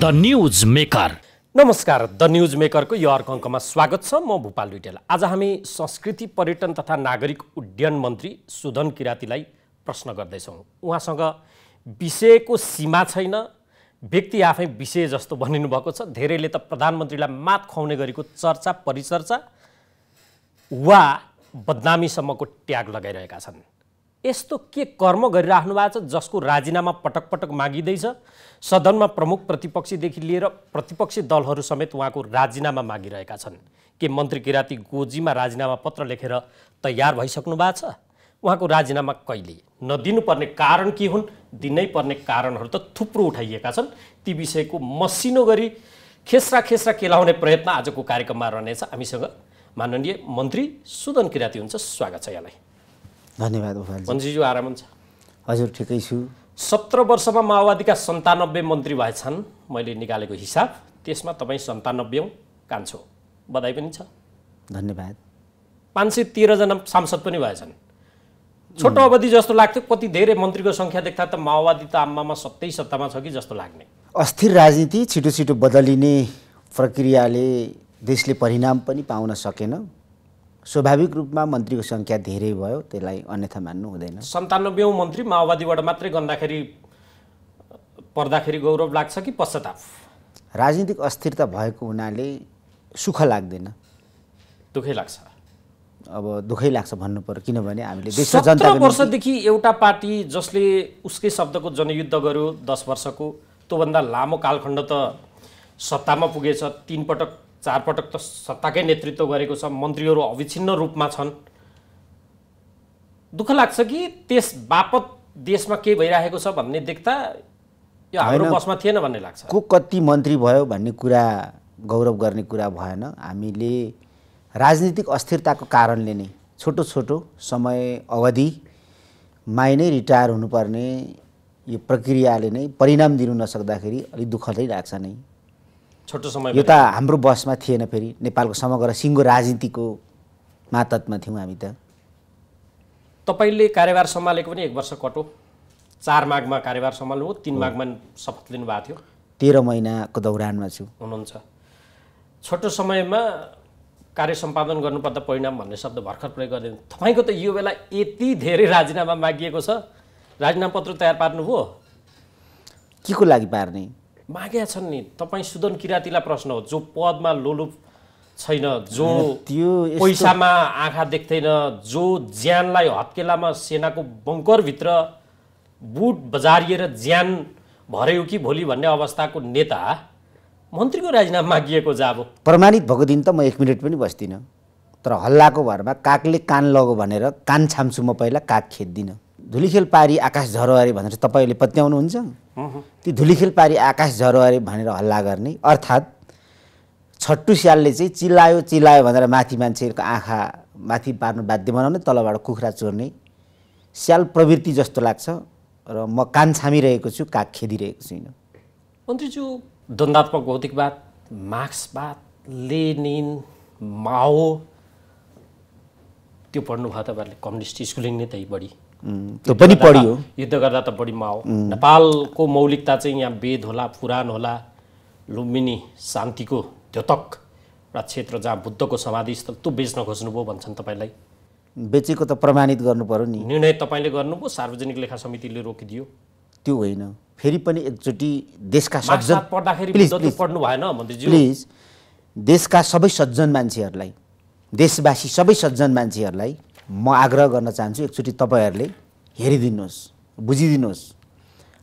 The news maker. नमस्कार the news मेकरको यो अर्को अङ्कमा स्वागत छ। म भूपाल लुइटेल आज हामी संस्कृति पर्यटन तथा नागरिक उड्डयन मन्त्री सुधन किरातीलाई प्रश्न गर्दैछौँ। उहाँसँग विषयको सीमा छैन। व्यक्ति आफै विषय जस्तो भनिनु भएको छ। धेरैले त प्रधानमन्त्रीलाई मात खुवाउने गरेको चर्चा परिचर्चा वा बदनामीसम्मको ट्याग लगाइरहेका छन्। यस्तो के कर्म गरिराख्नु भएको छ जसको राजीनामा पटक पटक मागिँदैछ? सदनमा प्रमुख प्रतिपक्षीदेखि लिएर प्रतिपक्षी दलहरू समेत उहाँको राजीनामा मागिरहेका छन्। के मन्त्री किराती गोजीमा राजीनामा पत्र लेखेर तयार भइसक्नु भएको छ? उहाँको राजीनामा कहिले? नदिनुपर्ने कारण के हुन्? दिनै पर्ने कारणहरू त थुप्रो उठाइएका छन्। ती विषयको मसिनो गरी खेस्रा खेस्रा केलाउने प्रयत्न आजको कार्यक्रममा रहनेछ। हामीसँग माननीय मन्त्री सुदन किराती हुन्छ स्वागत छ यहाँलाई। धन्यवाद मन्त्रीज्यू आराम हुन्छ। हजुर ठिकै छु। सत्र वर्षमा माओवादीका सन्तानब्बे मन्त्री भएछन्। मैले निकालेको हिसाब त्यसमा तपाईँ सन्तानब्बेौँ कान्छो। बधाई पनि छ। धन्यवाद। पाँच सय तेह्रजना सांसद पनि भएछन्। छोटो अवधि जस्तो लाग्थ्यो। कति धेरै मन्त्रीको सङ्ख्या देख्दा त माओवादी त आम्मामा सत्तै सत्तामा छ कि जस्तो लाग्ने। अस्थिर राजनीति छिटो छिटो बदलिने प्रक्रियाले देशले परिणाम पनि पाउन सकेन। स्वाभाविक रूपमा मन्त्रीको सङ्ख्या धेरै भयो त्यसलाई अन्यथा मान्नु हुँदैन। सन्तानब्बेौँ मन्त्री माओवादीबाट मात्रै गन्दाखेरि पर्दाखेरि गौरव लाग्छ कि पश्चाताप? राजनीतिक अस्थिरता भएको हुनाले सुख लाग्दैन। दुःखै लाग्छ। अब दुःखै लाग्छ भन्नु पर्यो किनभने हामीले सत्र वर्षदेखि एउटा पार्टी जसले उसकै शब्दको जनयुद्ध गर्यो दस वर्षको त्योभन्दा लामो कालखण्ड त सत्तामा पुगेछ तिन पटक चार पटक त सत्ताकै नेतृत्व गरेको छ मन्त्रीहरू अविच्छिन्न रूपमा छन्। दुःख लाग्छ कि त्यस बापत देशमा के भइरहेको छ भन्ने देख्दा यो हाम्रो। बसमा थिएन भन्ने लाग्छ। को कति मन्त्री भयो भन्ने कुरा गौरव गर्ने कुरा भएन। हामीले राजनीतिक अस्थिरताको कारणले नै छोटो छोटो समय अवधिमा नै रिटायर हुनुपर्ने यो प्रक्रियाले नै परिणाम दिनु नसक्दाखेरि अलिक दुःख चाहिँ लाग्छ नै। छोटो समय यो त हाम्रो बसमा थिएन फेरि। नेपालको समग्र सिङ्गो राजनीतिको मातहतमा थियौँ हामी त। तपाईँले कार्यभार सम्हालेको पनि एक वर्ष कटो। चार माघमा कार्यभार सम्हाल्नु हो तिन माघमा शपथ लिनुभएको थियो। तेह्र महिनाको दौरानमा छु। हुनुहुन्छ। छोटो समयमा कार्य सम्पादन गर्नुपर्दा परिणाम भन्ने शब्द भर्खर प्रयोग गरिदिनु। तपाईँको त यो बेला यति धेरै राजीनामा मागिएको छ। राजीनामा पत्र तयार पार्नुभयो। के को लागि पार्ने? मागेका छन् नि। तपाईँ सुदन किरातीलाई प्रश्न हो जो पदमा लोलुप छैन जो त्यो पैसामा आँखा देख्दैन जो ज्यानलाई हत्केलामा सेनाको बङ्करभित्र बुट बजारिएर ज्यान भर्यो कि भोलि भन्ने अवस्थाको नेता मन्त्रीको राजीनामा मागिएको जाब। प्रमाणित भएको दिन त म एक मिनट पनि बस्दिनँ। तर हल्लाको भरमा कागले कान लगो भनेर कान छाम्छु म पहिला काग खेद्दिनँ। धुलीखेल पारी आकाश झरो अरे भनेर तपाईँहरूले पत्याउनुहुन्छ। ती धुलीखेल पारी आकाश झरो अरे भनेर हल्ला गर्ने। अर्थात् छट्टु स्यालले चाहिँ चिल्लायो चिल्लायो भनेर माथि मान्छेहरूको आँखा माथि पार्नु बाध्य बनाउने तलबाट कुखुरा चोर्ने। स्याल प्रवृत्ति जस्तो लाग्छ र म कान छामिरहेको छु काग खेदिरहेको छुइनँ मन्त्रीज्यू। द्वन्दात्मक भौतिकवाद मार्क्सवाद लेनिन माओ। त्यो पढ्नुभयो तपाईँहरूले कम्युनिस्ट स्कुलिङ नै त्यही बढी। त्यो पनि पढियो। युद्ध गर्दा त बढी माओ। नेपालको मौलिकता चाहिँ यहाँ वेद होला पुराण होला लुम्बिनी शान्तिको द्योतक एउटा क्षेत्र जहाँ बुद्धको समाधिस्थल त्यो बेच्न खोज्नुभयो भन्छन् तपाईँलाई। बेचेको त प्रमाणित गर्नु पर्यो नि। निर्णय तपाईँले गर्नुभयो सार्वजनिक लेखा समितिले रोकिदियो। त्यो होइन। फेरि पनि एकचोटि देशका सज्जन पढ्दाखेरि पढ्नु भएन मन्त्रीज्यू। प्लिज। देशका सबै सज्जन मान्छेहरूलाई देशवासी सबै सज्जन मान्छेहरूलाई म आग्रह गर्न चाहन्छु एकचोटि तपाईँहरूले हेरिदिनुहोस् बुझिदिनुहोस्।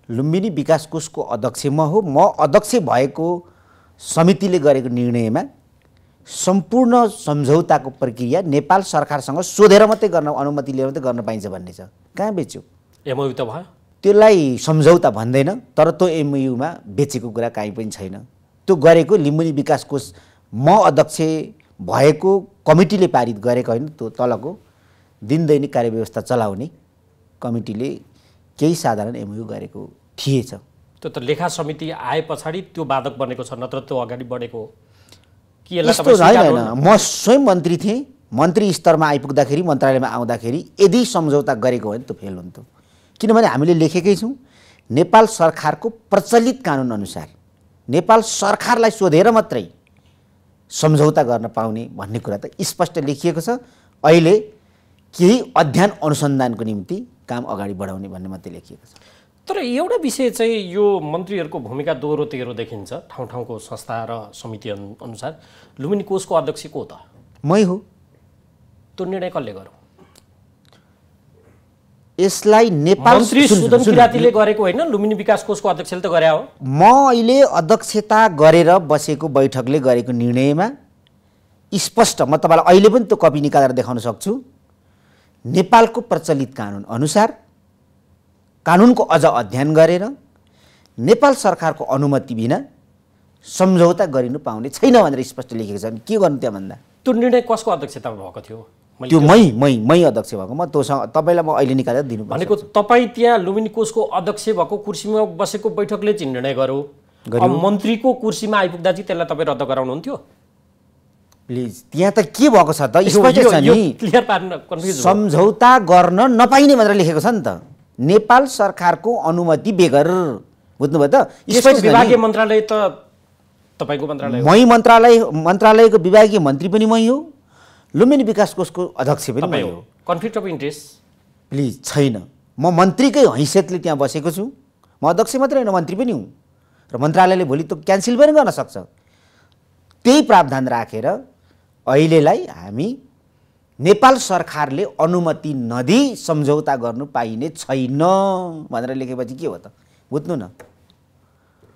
लुम्बिनी विकास कोषको अध्यक्ष म हो। म अध्यक्ष भएको समितिले गरेको निर्णयमा सम्पूर्ण सम्झौताको प्रक्रिया नेपाल सरकारसँग सोधेर मात्रै गर्न अनुमति लिएर मात्रै गर्न पाइन्छ भन्ने छ। कहाँ बेच्यो? एमओयु त भयो। त्यसलाई सम्झौता भन्दैन तर त्यो एमयुमा बेचेको कुरा काहीँ पनि छैन। त्यो गरेको लिम्बुनी विकास कोष म अध्यक्ष भएको कमिटीले पारित गरेको होइन त्यो तलको। दिनदैनिक कार्यव्यवस्था चलाउने कमिटीले केही साधारण एमयु गरेको थिएछ त्यो त लेखा समिति आए पछाडि त्यो बाधक बनेको छ नत्र त्यो अगाडि बढेको हो। कि होइन म स्वयं मन्त्री थिएँ मन्त्री स्तरमा आइपुग्दाखेरि मन्त्रालयमा आउँदाखेरि यदि सम्झौता गरेको हो भने त्यो फेल हुन्थ्यो किनभने हामीले लेखेकै छौँ नेपाल सरकारको प्रचलित कानुन अनुसार नेपाल सरकारलाई सोधेर मात्रै सम्झौता गर्न पाउने भन्ने कुरा त स्पष्ट लेखिएको छ। अहिले केही अध्ययन अनुसन्धानको निम्ति काम अगाडि बढाउने भन्ने मात्रै लेखिएको छ। तर एउटा विषय चाहिँ यो मन्त्रीहरूको भूमिका दोहोरो तेह्रो देखिन्छ ठाउँ ठाउँको संस्था र समिति अनु अनुसार। लुम्बिनी कोषको अध्यक्ष को त? मै हो। त्यो निर्णय कसले गरौँ यसलाई नेपाल किरातीले गरेको होइन? लुम्बिनी विकास कोषको अध्यक्षले त गरे हो। म अहिले अध्यक्षता गरेर बसेको बैठकले गरेको निर्णयमा स्पष्ट म तपाईँलाई अहिले पनि त्यो कपी निकालेर देखाउन सक्छु। नेपालको प्रचलित कानुन अनुसार कानुनको अझ अध्ययन गरेर नेपाल सरकारको अनुमति बिना सम्झौता गरिनु पाउने छैन भनेर स्पष्ट लेखेको छ। के गर्नु त्यहाँ भन्दा? त्यो निर्णय कसको अध्यक्षतामा भएको थियो? त्यो मै मै मै अध्यक्ष भएको म तँसँग तपाईँलाई म अहिले निकालेर दिनु भनेको तपाईँ त्यहाँ लुम्बिनी कोषको अध्यक्ष भएको कुर्सीमा बसेको बैठकले चाहिँ निर्णय गर्यो। मन्त्रीको कुर्सीमा आइपुग्दा चाहिँ त्यसलाई तपाईँ रद्द गराउनुहुन्थ्यो। प्लिज त्यहाँ त के भएको छ त? यो- स्पष्ट छ नि। सम्झौता गर्न नपाइने भनेर लेखेको छ नि त। नेपाल सरकारको अनुमति बेगर। बुझ्नुभयो त। विभागीय मन्त्रालय त तपाईँको मन्त्रालय मै मन्त्रालय मन्त्रालयको विभागीय मन्त्री पनि मै हो। लुम्बिनी विकास कोषको अध्यक्ष पनि मै हो। कन्फ्लिक्ट अफ इन्ट्रेस्ट प्लिज छैन। म मन्त्रीकै हैसियतले त्यहाँ बसेको छु। म अध्यक्ष मात्रै होइन मन्त्री पनि हुँ। र मन्त्रालयले भोलि त क्यान्सल पनि गर्न सक्छ। त्यही प्रावधान राखेर अहिलेलाई हामी नेपाल सरकारले अनुमति नदिई सम्झौता गर्नु पाइने छैन भनेर लेखेपछि के हो त? बुझ्नु न।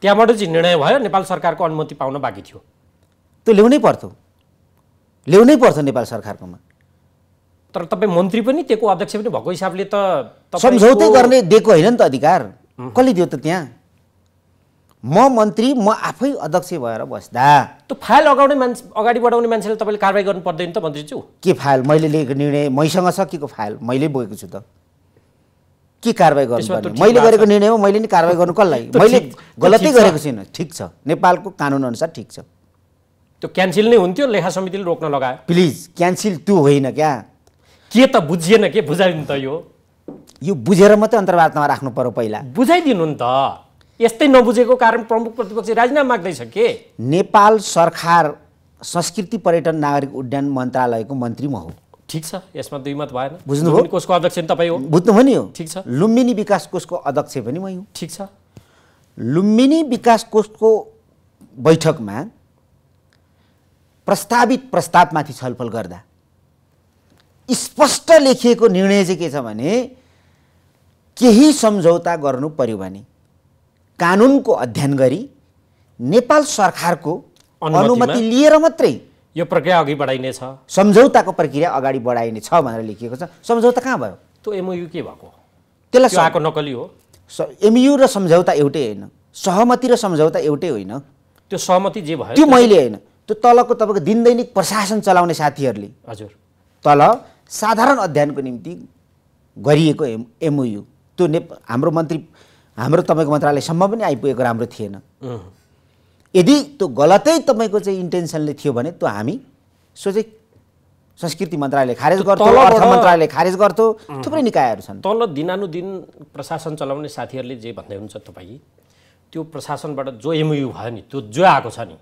त्यहाँबाट चाहिँ निर्णय भयो नेपाल सरकारको अनुमति पाउन बाँकी थियो। त्यो ल्याउनै पर्थ्यो। ल्याउनै पर्थ्यो नेपाल सरकारकोमा। तर तपाईँ मन्त्री पनि त्यको अध्यक्ष पनि भएको हिसाबले त सम्झौतै गर्ने दिएको होइन नि त अधिकार। कसले दियो त त्यहाँ? म मन्त्री म आफै अध्यक्ष भएर बस्दा। त्यो फाइल अगाउने मान्छे अगाडि बढाउने मान्छेले तपाईँले कारवाही गर्नु पर्दैन त मन्त्रीज्यू के फाइल? मैले लिएको निर्णय मैसँग सकेको फाइल? मैले बोकेको छु त। के कारवाही ठिक मैले गरेको निर्णयमा मैले नि कारवाही गर्नु कसलाई? मैले गलतै। गरेको छैन ठिक छ। नेपालको कानुन अनुसार ठिक छ। त्यो क्यान्सल नै हुन्थ्यो लेखा समितिले रोक्न लगायो। प्लिज क्यान्सल त्यो होइन क्या? के त बुझिएन के? बुझाइदिनु त यो। यो बुझेर मात्रै अन्तर्वार्तामा राख्नु पर्यो पहिला। बुझाइदिनु नि त। यस्तै नबुझेको कारण प्रमुख प्रतिपक्ष राजीनामा माग्दैछ के? नेपाल सरकार संस्कृति पर्यटन नागरिक उड्डयन मन्त्रालयको मन्त्री म हो। ठिक छ यसमा दुई मत भएन। बुझ्नुभयो? कोषको अध्यक्ष तपाईँ हो। बुझ्नुभयो नि हो ठिक छ। लुम्बिनी विकास कोषको अध्यक्ष पनि मै हुँ ठिक छ। लुम्बिनी विकास कोषको बैठकमा प्रस्तावित प्रस्तावमाथि छलफल गर्दा स्पष्ट लेखिएको निर्णय चाहिँ के छ भने केही सम्झौता गर्नु पर्यो भने कानुनको अध्ययन गरी नेपाल सरकारको? अनुमति लिएर मात्रै यो प्रक्रिया अघि बढाइनेछ सम्झौताको प्रक्रिया अगाडि बढाइने छ भनेर लेखिएको छ। सम्झौता कहाँ भयो? त्यो एमओयु के भएको? त्यसलाई त्यो आएको नकली हो। एमयु र सम्झौता एउटै होइन। सहमति र सम्झौता एउटै होइन। त्यो सहमति जे भयो त्यो मैले होइन। त्यो तलको तपाईँको दिनदैनिक प्रशासन चलाउने साथीहरूले हजुर। तल साधारण अध्ययनको निम्ति गरिएको एम एमओयु त्यो नेप हाम्रो मन्त्री हाम्रो तपाईँको मन्त्रालयसम्म पनि आइपुगेको राम्रो थिएन. यदि त्यो गलतै तपाईँको चाहिँ इन्टेन्सनले थियो भने त्यो हामी सोझै संस्कृति मन्त्रालयले खारेज गर्थ्यो अर्थ मन्त्रालयले खारेज गर्थ्यो थुप्रै निकायहरू छन्। तल दिनानुदिन प्रशासन चलाउने साथीहरूले जे भन्दै हुन्छ तपाईँ त्यो प्रशासनबाट जो एमयु भयो नि त्यो जो आएको छ नि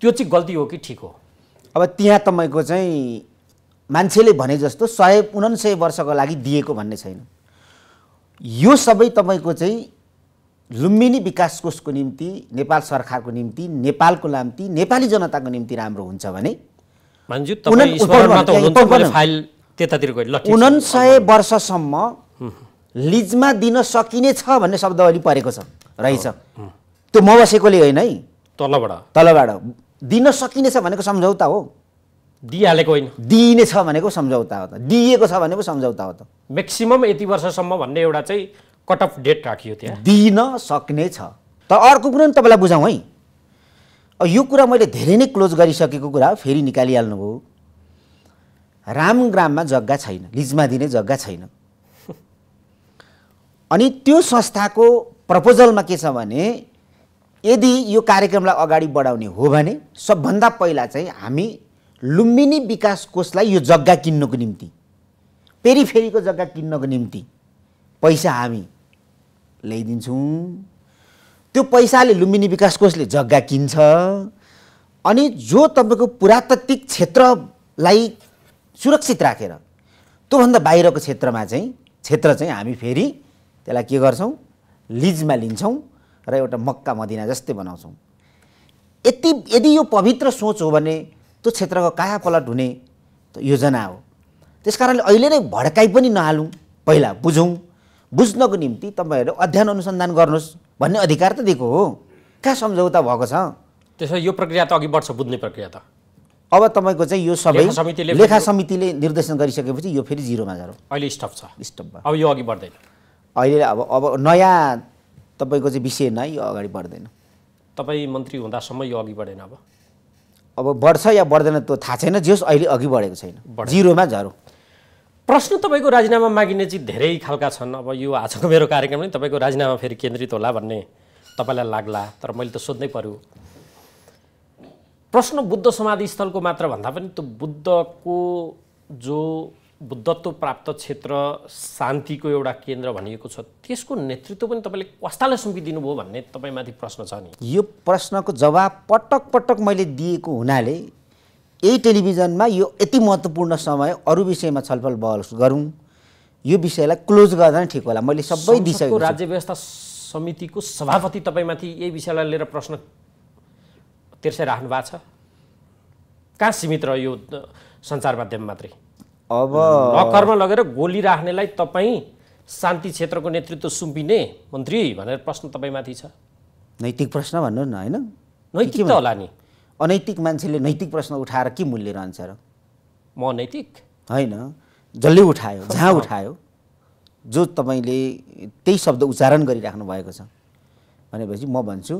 त्यो चाहिँ गल्ती हो कि ठिक हो? अब त्यहाँ तपाईँको चाहिँ मान्छेले भने जस्तो सय उनासय वर्षको लागि दिएको भन्ने छैन। यो सबै तपाईँको चाहिँ लुम्बिनी विकास कोषको निम्ति नेपाल सरकारको निम्ति नेपालको निम्ति नेपाली जनताको निम्ति राम्रो हुन्छ भने मान्जु उनन- तपाईँ स्मरणमा त उनन- हुनुहुन्छ उनन- मैले फाइल त्यतातिर गएँ ल ठिक छ। उनासय वर्षसम्म लिजमा दिन सकिने छ भन्ने शब्दावली परेको छ रहेछ। त्यो म बसेकोले होइन है? तलबाट। तलबाट। दिन सकिने छ भनेको सम्झौता हो। दिइहालेको होइन। दिइने छ भनेको सम्झौता हो त। दिइएको छ भनेको सम्झौता हो त। म्याक्सिमम् यति वर्षसम्म भन्ने एउटा चाहिँ कट अफ डेट राखियो त्यहाँ। दिन सक्ने छ। त अर्को कुरा पनि तपाईँलाई बुझाउँ है। यो कुरा मैले धेरै नै क्लोज गरिसकेको कुरा हो फेरि निकालिहाल्नुभयो। रामग्राममा जग्गा छैन लिजमा दिने जग्गा छैन। अनि त्यो संस्थाको प्रपोजलमा के छ भने यदि यो कार्यक्रमलाई अगाडि बढाउने हो भने सबभन्दा पहिला चाहिँ हामी लुम्बिनी विकास कोषलाई यो जग्गा किन्नको निम्ति पेरिफेरीको जग्गा किन्नको निम्ति पैसा हामी ल्याइदिन्छौँ। त्यो पैसाले लुम्बिनी विकास कोषले जग्गा किन्छ। अनि जो तपाईँको पुरातात्विक क्षेत्रलाई सुरक्षित राखेर त्योभन्दा बाहिरको क्षेत्रमा चाहिँ क्षेत्र चाहिँ हामी फेरि त्यसलाई के गर्छौँ? लिजमा लिन्छौँ र एउटा मक्का मदिना जस्तै बनाउँछौँ। यति यदि यो पवित्र सोच हो भने त्यो क्षेत्रको कायापलट हुने योजना हो। त्यस कारणले अहिले नै भड्काइ पनि नहालौँ पहिला बुझौँ। बुझ्नको निम्ति तपाईँहरू अध्ययन अनुसन्धान गर्नुहोस् भन्ने अधिकार त दिएको हो। कहाँ सम्झौता भएको छ? त्यसो यो प्रक्रिया त अघि बढ्छ बुझ्ने प्रक्रिया त। अब तपाईँको चाहिँ यो सबै लेखा समितिले लेखा समितिले निर्देशन गरिसकेपछि यो फेरि जिरोमा झरौँ अहिले स्टप छ। स्टप भयो। अब यो अघि बढ्दैन। अहिले अब अब नयाँ तपाईँको चाहिँ विषय नै यो अगाडि बढ्दैन। तपाईँ मन्त्री हुँदासम्म यो अघि बढेन अब। अब बढ्छ या बढ्दैन त्यो थाहा छैन जे होस् अहिले अघि बढेको छैन। जिरोमा झरौँ प्रश्न तपाईँको राजीनामा मागिने चाहिँ धेरै खालका छन्। अब यो आजको मेरो कार्यक्रम नै तपाईँको राजीनामा फेरि केन्द्रित होला भन्ने तपाईँलाई लाग्ला तर मैले त सोध्नै पर्यो। प्रश्न बुद्ध समाधि स्थलको मात्र भन्दा पनि त्यो बुद्धको जो बुद्धत्व प्राप्त क्षेत्र शान्तिको एउटा केन्द्र भनिएको छ। त्यसको नेतृत्व पनि तपाईँले कस्तालाई सुम्पिदिनु भयो भन्ने तपाईँमाथि प्रश्न छ नि? यो प्रश्नको जवाब पटक पटक मैले दिएको हुनाले यही टेलिभिजनमा यो यति महत्त्वपूर्ण समय अरू विषयमा छलफल बहस गरौँ यो विषयलाई क्लोज गर्दा नै ठिक होला। मैले सबै दिइसकेको। राज्य व्यवस्था समितिको सभापति तपाईँमाथि यही विषयलाई लिएर प्रश्न तिर्साइराख्नु भएको छ। कहाँ सीमित रह्यो यो सञ्चार माध्यम मात्रै? अब लकरमा लगेर गोली राख्नेलाई तपाईँ शान्ति क्षेत्रको नेतृत्व सुम्पिने मन्त्री भनेर प्रश्न तपाईँमाथि छ। नैतिक प्रश्न भन्नु न होइन? नैतिक त होला नि। अनैतिक मान्छेले नैतिक प्रश्न उठाएर के मूल्य रहन्छ र? म नैतिक? होइन। जसले उठायो जहाँ उठायो जो तपाईँले त्यही शब्द उच्चारण गरिराख्नु भएको छ। भनेपछि म भन्छु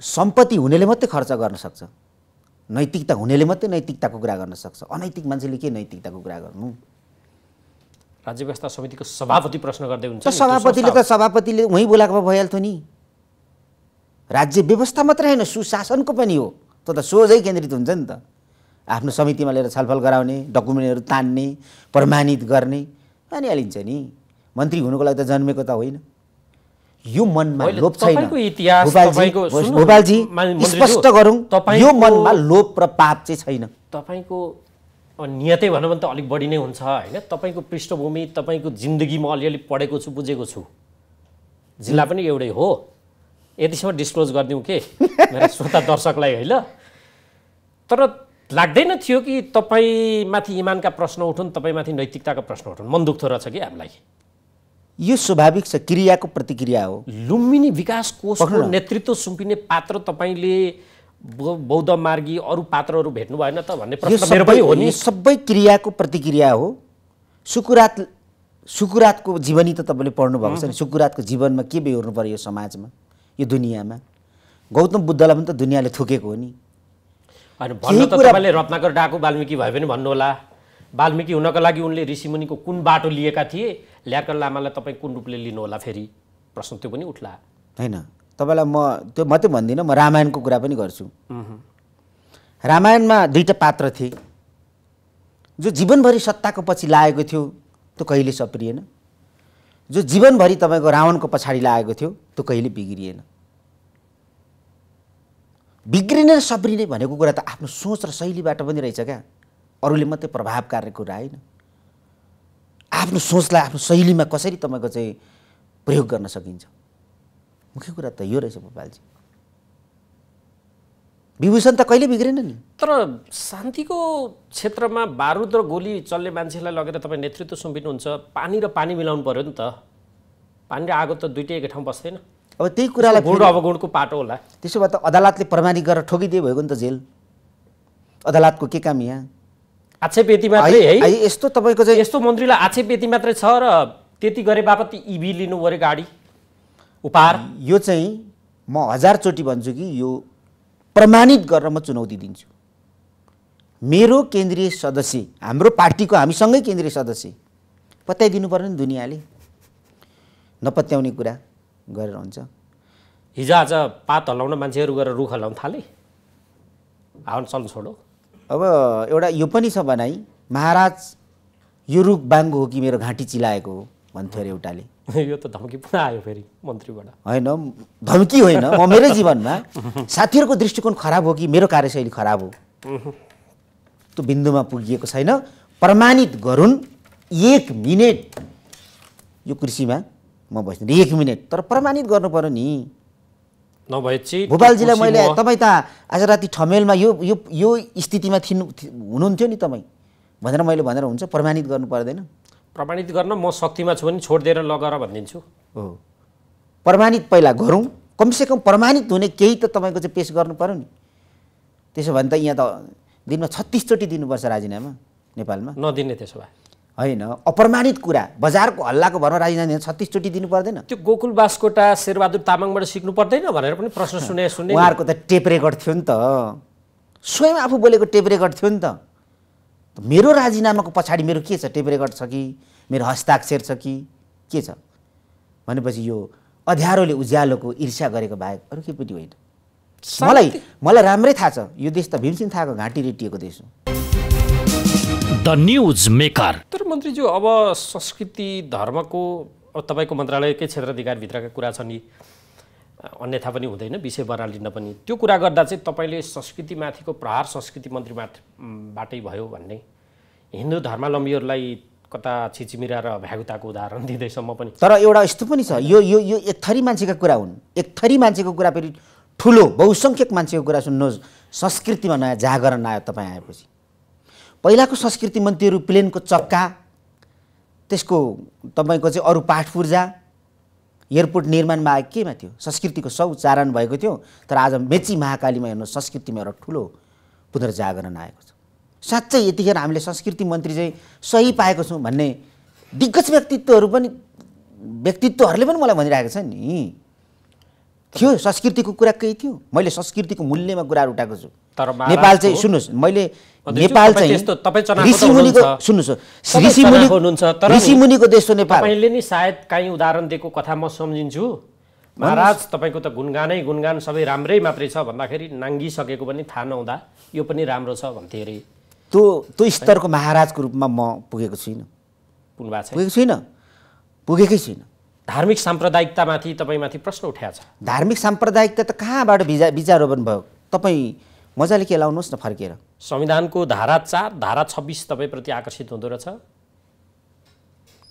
सम्पत्ति हुनेले मात्रै खर्च गर्न सक्छ। नैतिकता हुनेले मात्रै नैतिकताको कुरा गर्न सक्छ। अनैतिक मान्छेले के नैतिकताको कुरा गर्नु? राज्य व्यवस्था समितिको सभापति प्रश्न गर्दै हुन्छ त सभापतिले त सभापतिले उहीँ बोलाएको भए भइहाल्थ्यो नि। राज्य व्यवस्था मात्रै होइन सुशासनको पनि हो। त्यो त सोझै केन्द्रित हुन्छ नि त। आफ्नो समितिमा लिएर छलफल गराउने डकुमेन्टहरू तान्ने प्रमाणित गर्ने अनि हालिन्छ नि। मन्त्री हुनुको लागि त जन्मेको त होइन। यो मनमा लोभ छैन। भोपालजी स्पष्ट गरौँ यो मनमा लोभ र पाप चाहिँ छैन। तपाईँको नियतै भनौँ भने त अलिक बढी नै हुन्छ होइन? तपाईँको पृष्ठभूमि तपाईँको जिन्दगी म अलिअलि पढेको छु बुझेको छु। जिल्ला पनि एउटै हो। यतिसम्म डिस्क्लोज गरिदिउँ के? मेरा श्रोता दर्शकलाई होइन? तर लाग्दैन थियो कि तपाईँमाथि इमानका प्रश्न उठुन् तपाईँमाथि नैतिकताका प्रश्न उठुन्। मन दुख्दो रहेछ कि हामीलाई? यो स्वाभाविक छ क्रियाको प्रतिक्रिया हो। लुम्बिनी विकास कोषको। नेतृत्व सुम्पिने पात्र तपाईँले बौद्ध मार्गी अरू पात्रहरू भेट्नु भएन त भन्ने प्रश्न मेरो सबै पनि हो नि। सबै क्रियाको प्रतिक्रिया हो। सुकुरात सुकुरातको जीवनी त तपाईँले पढ्नुभएको छ नि। सुकुरातको जीवनमा के बेहोर्नु पर्यो यो समाजमा यो दुनियाँमा? गौतम बुद्धलाई पनि त दुनियाँले थुकेको हो नि। भन्न त तपाईँले रत्नाकर डाकु वाल्मिकी भए पनि भन्नुहोला वाल्मिकी हुनको लागि उनले ऋषिमुनिको कुन बाटो लिएका थिए ल्याकर लामालाई तपाईँ कुन रूपले लिनुहोला फेरि? प्रश्न त्यो पनि उठ्ला। होइन। तपाईँलाई म त्यो मात्रै भन्दिनँ म रामायणको कुरा पनि गर्छु। रामायणमा दुईवटा पात्र थिए। जो जीवनभरि सत्ताको पछि लागेको थियो त्यो कहिले सप्रिएन? जो जीवनभरि तपाईँको रावणको पछाडि लागेको थियो त्यो कहिले बिग्रिएन? बिग्रिने र सप्रिने भनेको कुरा त आफ्नो सोच र शैलीबाट पनि रहेछ क्या। अरूले मात्रै प्रभाव पार्ने कुरा होइन। आफ्नो सोचलाई आफ्नो शैलीमा कसरी तपाईँको चाहिँ प्रयोग गर्न सकिन्छ? मुख्य कुरा त यो रहेछ गोपालजी। विभूषण त कहिले बिग्रेन नि? तर शान्तिको क्षेत्रमा बारुद र गोली चल्ने मान्छेलाई लगेर तपाईँ नेतृत्व सुम्पिनुहुन्छ पानी र पानी मिलाउनु पऱ्यो नि त। पानी र आगो त दुइटै एकै ठाउँ बस्दैन। अब त्यही कुरालाई गुण अवगुणको पाटो होला। त्यसो भए त अदालतले प्रमाणित गरेर ठोकिदिए भएको नि त जेल? अदालतको के काम यहाँ? आक्षेप यति मात्रै है। यस्तो तपाईँको चाहिँ यस्तो मन्त्रीलाई आक्षेप यति मात्रै छ र त्यति गरे बापत इभी लिनु पऱ्यो गाडी। उपहार। यो चाहिँ म हजारचोटि भन्छु कि यो प्रमाणित गरेर म चुनौती दिन्छु। मेरो केन्द्रीय सदस्य हाम्रो पार्टीको हामीसँगै केन्द्रीय सदस्य पत्याइदिनु पर्यो नि दुनियाँले। नपत्याउने कुरा गरेर हुन्छ। हिजो आज पात हल्लाउन मान्छेहरू गएर रुख हल्लाउन थाले। हावन चल्नु छोडो। अब एउटा यो पनि छ भनाइ महाराज यो रुख बाङ्गो हो कि मेरो घाँटी चिलाएको हो? भन्थ्यो अरे एउटाले। यो त धम्की पुनः आयो फेरि मन्त्रीबाट। होइन धम्की होइन म मेरै जीवनमा साथीहरूको दृष्टिकोण खराब हो कि मेरो कार्यशैली खराब हो? त्यो बिन्दुमा पुगिएको छैन। प्रमाणित गरून् एक मिनट यो कृषिमा म बस्दिनँ एक मिनट। तर प्रमाणित गर्नु पर्यो नि। नभए चाहिँ भोपालजीलाई मैले तपाईँ त आज राति ठमेलमा यो यो यो स्थितिमा थिनु हुनुहुन्थ्यो नि तपाईँ? भनेर मैले भनेर हुन्छ प्रमाणित गर्नु पर्दैन? प्रमाणित गर्न म शक्तिमा छु भने छोडिदिएर लगेर भनिदिन्छु। हो। प्रमाणित पहिला गरौँ। कमसेकम प्रमाणित हुने केही त तपाईँको चाहिँ पेस गर्नु पऱ्यो नि। त्यसो भने त यहाँ त दिनमा छत्तिसचोटि दिनुपर्छ राजीनामा नेपालमा। नदिने त्यसो भए। होइन? अप्रमाणित कुरा। बजारको हल्लाको भरमा राजीनामा छत्तिसचोटि दिनु पर्दैन। त्यो गोकुल बास्कोटा शेरबहादुर तामाङबाट सिक्नु पर्दैन भनेर पनि प्रश्न सुने सुन्ने नि। उहाँहरूको त टेप रेकर्ड थियो नि त। स्वयं आफू बोलेको टेप रेकर्ड थियो नि त। मेरो राजीनामाको पछाडि मेरो के छ? टेप रेकर्ड छ कि? मेरो हस्ताक्षर छ कि? के छ? भनेपछि यो अध्यारोले उज्यालोको ईर्ष्या गरेको बाहेक अरू केही पनि होइन। मलाई मलाई राम्रै थाहा छ। यो देश त भीमसिंह थाहाको घाँटी रेटिएको देश हो। The news maker. तर मन्त्रीज्यू अब संस्कृति धर्मको अब तपाईँको मन्त्रालयकै क्षेत्राधिकारभित्रका कुरा छन् यी अन्यथा पनि हुँदैन विषय बरालिन पनि। त्यो कुरा गर्दा चाहिँ तपाईँले संस्कृतिमाथिको प्रहार संस्कृति मन्त्री माथि बाटै भयो भन्ने। हिन्दू धर्मावलम्बीहरूलाई कता छिचिमिरा र भ्यागुताको उदाहरण दिँदैसम्म पनि। तर एउटा यस्तो पनि छ यो यो यो एक थरी मान्छेका कुरा हुन्। एक थरी मान्छेको कुरा फेरि ठुलो बहुसङ्ख्यक मान्छेको कुरा सुन्नुहोस्। संस्कृतिमा नयाँ जागरण आयो तपाईँ आएपछि। पहिलाको संस्कृति मन्त्रीहरू प्लेनको चक्का त्यसको तपाईँको चाहिँ अरू पाठ पूर्जा एयरपोर्ट निर्माणमा आएको केमा थियो? संस्कृतिको सौ चारण भएको थियो तर आज मेची महाकालीमा हेर्नु संस्कृतिमा एउटा ठुलो पुनर्जागरण आएको छ। साँच्चै यतिखेर हामीले संस्कृति मन्त्री चाहिँ सही पाएको छौँ भन्ने दिग्गज व्यक्तित्वहरू पनि व्यक्तित्वहरूले पनि मलाई भनिरहेको छ नि। थियो संस्कृतिको कुरा केही थियो। मैले संस्कृतिको मूल्यमा कुराहरू उठाएको छु। तर नेपाल चाहिँ सुन्नुहोस् मैले नेपाल चाहिँ ऋषिमुनिको। सुन्नुहोस् तपाईँ ऋषिमुनि चनाखो हुनुहुन्छ, तर नि- ऋषिमुनिको देश हो नेपाल। तपाईँले नि सायद काहीँ उदाहरण दिएको कथा म सम्झिन्छु। महाराज तपाईँको त गुणगानै गुणगान सबै राम्रै मात्रै छ भन्दाखेरि नाङ्गिसकेको पनि थाहा नहुँदा यो पनि राम्रो छ भन्थे अरे त्यो त्यो स्तरको महाराजको रूपमा म पुगेको छुइनँ। पुगेको छुइनँ? पुगेकै छुइनँ। धार्मिक साम्प्रदायिकतामाथि तपाईँमाथि प्रश्न उठाएको छ। धार्मिक साम्प्रदायिकता त कहाँबाट बिजा विचारोपण भयो? तपाईँ मजाले के लाउनुहोस् न फर्केर। संविधानको धारा चार धारा छब्बिस तपाईँप्रति आकर्षित हुँदो रहेछ।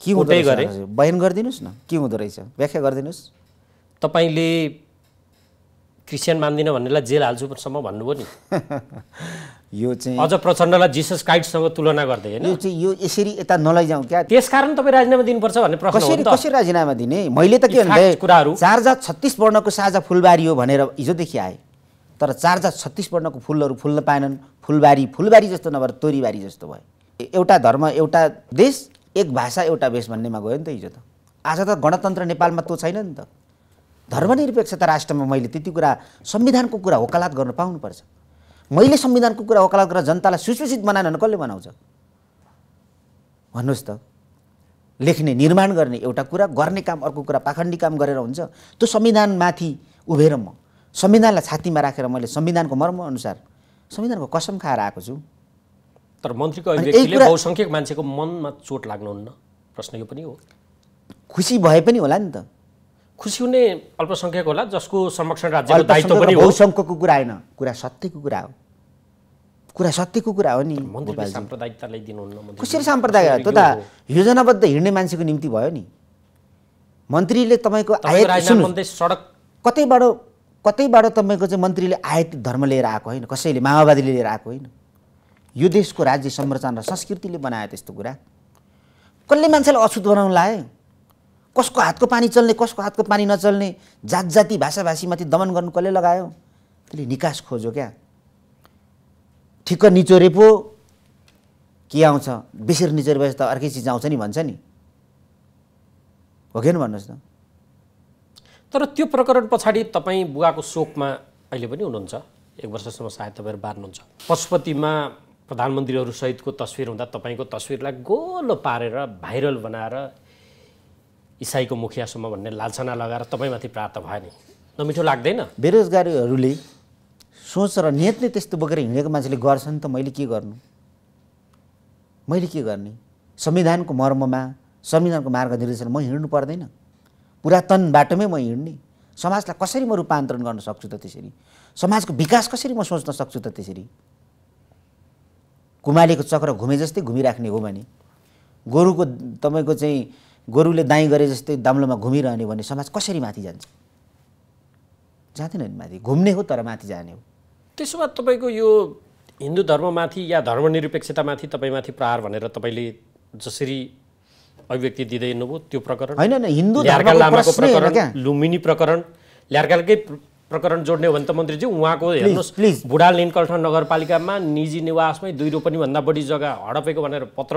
के हुँदो गरे। हजुर? बयान गरिदिनुहोस् न। के हुँदो रहेछ? व्याख्या गरिदिनुहोस्। तपाईँले क्रिस्चियन मान्दिनँ भन्नेलाई जेल हाल्छुसम्म भन्नुभयो नि। यो चाहिँ अझ प्रचण्डलाई जिसस क्राइस्टसँग तुलना गर्दै होइन? यो चाहिँ यो यसरी यता नलैजाउँ क्या। त्यसकारण तपाईँ राजीनामा दिनुपर्छ भन्ने प्रश्न कसरी कसरी राजीनामा दिने? मैले त के कुराहरू। चार जात छत्तिस वर्णको साझा फुलबारी हो भनेर हिजोदेखि आए। तर चार जात छत्तिस वर्णको फुलहरू फुल्न पाएनन्। फुलबारी फुलबारी जस्तो नभएर तोरीबारी जस्तो भयो। एउटा धर्म एउटा देश एक भाषा एउटा वेश भन्नेमा गयो नि त हिजो त। आज त गणतन्त्र नेपालमा त्यो छैन नि त। धर्मनिरपेक्षता राष्ट्रमा मैले त्यति कुरा संविधानको कुरा वकालत गर्न पाउनुपर्छ। मैले संविधानको कुरा वकालत गरेर जनतालाई सुसूचित बनाएन भने कसले बनाउँछ? भन्नुहोस् त। लेख्ने निर्माण गर्ने एउटा कुरा गर्ने काम अर्को कुरा पाखण्डी काम गरेर हुन्छ। त्यो संविधानमाथि उभिएर म। संविधानलाई छातीमा राखेर मैले संविधानको मर्म अनुसार संविधानको कसम खाएर आएको छु। तर मन्त्रीको बहुसङ्ख्यक मान्छेको मनमा चोट लाग्नुहुन्न प्रश्न यो पनि हो। खुसी भए पनि होला नि त। खुसी हुने अल्पसङ्ख्यक होला जसको संरक्षण राज्यको दायित्व पनि हो। बहुसङ्ख्यकको कुरा होइन कुरा सत्यको कुरा हो। कुरा सत्यको कुरा हो नि। साम्प्रदायिकतालाई दिनुहुन्न। कसरी साम्प्रदायिक त्यो त। योजनाबद्ध हिँड्ने मान्छेको निम्ति भयो नि। मन्त्रीले तपाईँको बन्दै सडक कतैबाट कतैबाट तपाईँको चाहिँ मन्त्रीले आयत धर्म लिएर आएको होइन? कसैले माओवादीले लिएर आएको होइन? यो देशको राज्य संरचना र संस्कृतिले बनायो त्यस्तो कुरा। कसले मान्छेलाई अछुत बनाउनु लायो? कसको हातको पानी चल्ने कसको हातको पानी नचल्ने? जात जाति भाषा भाषीमाथि दमन गर्नु कसले लगायो? त्यसले निकास खोज्यो क्या। ठिक्क निचोरे पो के आउँछ? बेसरी निचोरे भएपछि त अर्कै चिज आउँछ नि भन्छ नि। हो कि भन्नुहोस् न? तर त्यो प्रकरण पछाडि तपाईँ बुवाको शोकमा अहिले पनि हुनुहुन्छ? एक वर्षसम्म सायद तपाईँहरू बार्नुहुन्छ। पशुपतिमा प्रधानमन्त्रीहरू सहितको तस्विर हुँदा तपाईँको तस्विरलाई गोलो पारेर भाइरल बनाएर इसाईको मुखियासम्म भन्ने लालछना लगाएर तपाईँमाथि प्राप्त भयो नि। नमिठो लाग्दैन? बेरोजगारीहरूले सोच र नियत नै त्यस्तो बोकेर हिँडेको मान्छेले गर्छन् त मैले के गर्नु? मैले के गर्ने? संविधानको मर्ममा संविधानको मार्गनिर्देशन म हिँड्नु पर्दैन। पुरातन बाटोमै म हिँड्ने। समाजलाई कसरी म रूपान्तरण गर्न सक्छु त त्यसरी? समाजको विकास कसरी म सोच्न सक्छु त त्यसरी? कुमालेको चक्र घुमे जस्तै घुमिराख्ने हो भने गोरुको तपाईँको चाहिँ गोरुले दाइँ गरे जस्तै दाम्लोमा घुमिरहने भने समाज कसरी माथि जान्छ? जाँदैन नि माथि। घुम्ने हो तर माथि जाने हो। त्यसो भए तपाईँको यो हिन्दू धर्ममाथि या धर्मनिरपेक्षतामाथि तपाईँमाथि प्रहार भनेर तपाईँले जसरी अभिव्यक्ति दिँदै हिँड्नुभयो त्यो प्रकरण। होइन हिन्दू ल्यार्का लामाको प्रकरण लुम्बिनी प्रकरण ल्यार्काकै प्र- प्रकरण जोड्ने हो भने त मन्त्रीज्यू उहाँको हेर्नुहोस् please. बुढाल नीलकण्ठ नगरपालिकामा निजी निवासमै दुई रोपनी भन्दा बढी जग्गा हडपेको भनेर पत्र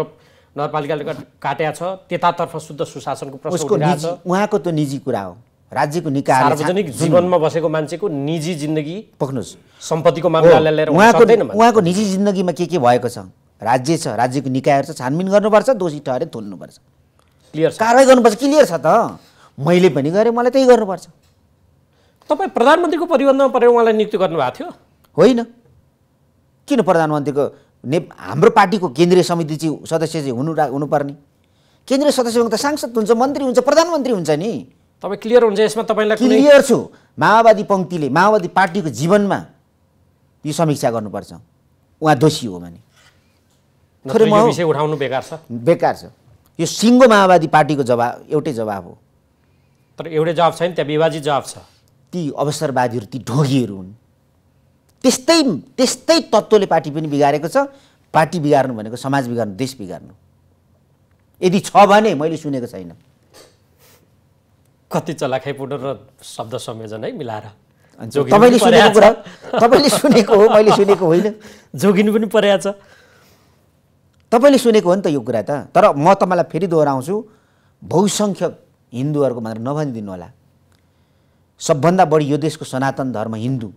नगरपालिकाले का- काटेको छ त्यतातर्फ शुद्ध सुशासनको प्रश्न उहाँको त निजी कुरा हो। राज्यको निकायले सार्वजनिक जीवनमा बसेको मान्छेको निजी जिन्दगी पक्नुहोस्। सम्पत्तिको मामिलालाई लिएर उहाँको। उहाँको निजी जिन्दगीमा के के भएको छ? राज्य छ राज्यको निकायहरू छ छानबिन गर्नुपर्छ दोषी ठहरे थुल्नुपर्छ। क्लियर कारवाही गर्नुपर्छ क्लियर छ त। मैले पनि गरेँ मलाई त्यही गर्नुपर्छ। तपाईँ प्रधानमन्त्रीको परिबन्धमा परेर उहाँलाई नियुक्ति गर्नुभएको थियो? होइन। किन प्रधानमन्त्रीको ने हाम्रो पार्टीको केन्द्रीय समिति चाहिँ सदस्य चाहिँ हुनु हुनुपर्ने। केन्द्रीय सदस्य हुनु त सांसद हुन्छ मन्त्री हुन्छ प्रधानमन्त्री हुन्छ नि। तपाईँ क्लियर हुन्छ यसमा तपाईँलाई क्लियर छु। माओवादी पङ्क्तिले माओवादी पार्टीको जीवनमा यो समीक्षा गर्नुपर्छ। उहाँ दोषी हो भने। विषय उठाउनु बेकार छ। बेकार छ। यो सिङ्गो माओवादी पार्टीको जवाब एउटै जवाब हो। तर एउटै जवाब छैन त्यहाँ विभाजित जवाब छ। ती अवसरवादीहरू ती ढोगीहरू हुन्। त्यस्तै त्यस्तै तत्त्वले पार्टी पनि बिगारेको छ। पार्टी बिगार्नु भनेको समाज बिगार्नु देश बिगार्नु। यदि छ भने मैले सुनेको छैन। कति चलाखाइपूर्ण र शब्द संयोजन है मिलाएर। तपाईँले सुनेको कुरा तपाईँले सुनेको हो मैले सुनेको होइन। जोगिनु पनि परेको छ। तपाईँले सुनेको हो नि त यो कुरा त। तर म तपाईँलाई फेरि दोहोऱ्याउँछु बहुसङ्ख्यक हिन्दूहरूको भनेर नभनिदिनु होला। सबभन्दा बढी यो देशको सनातन धर्म हिन्दू।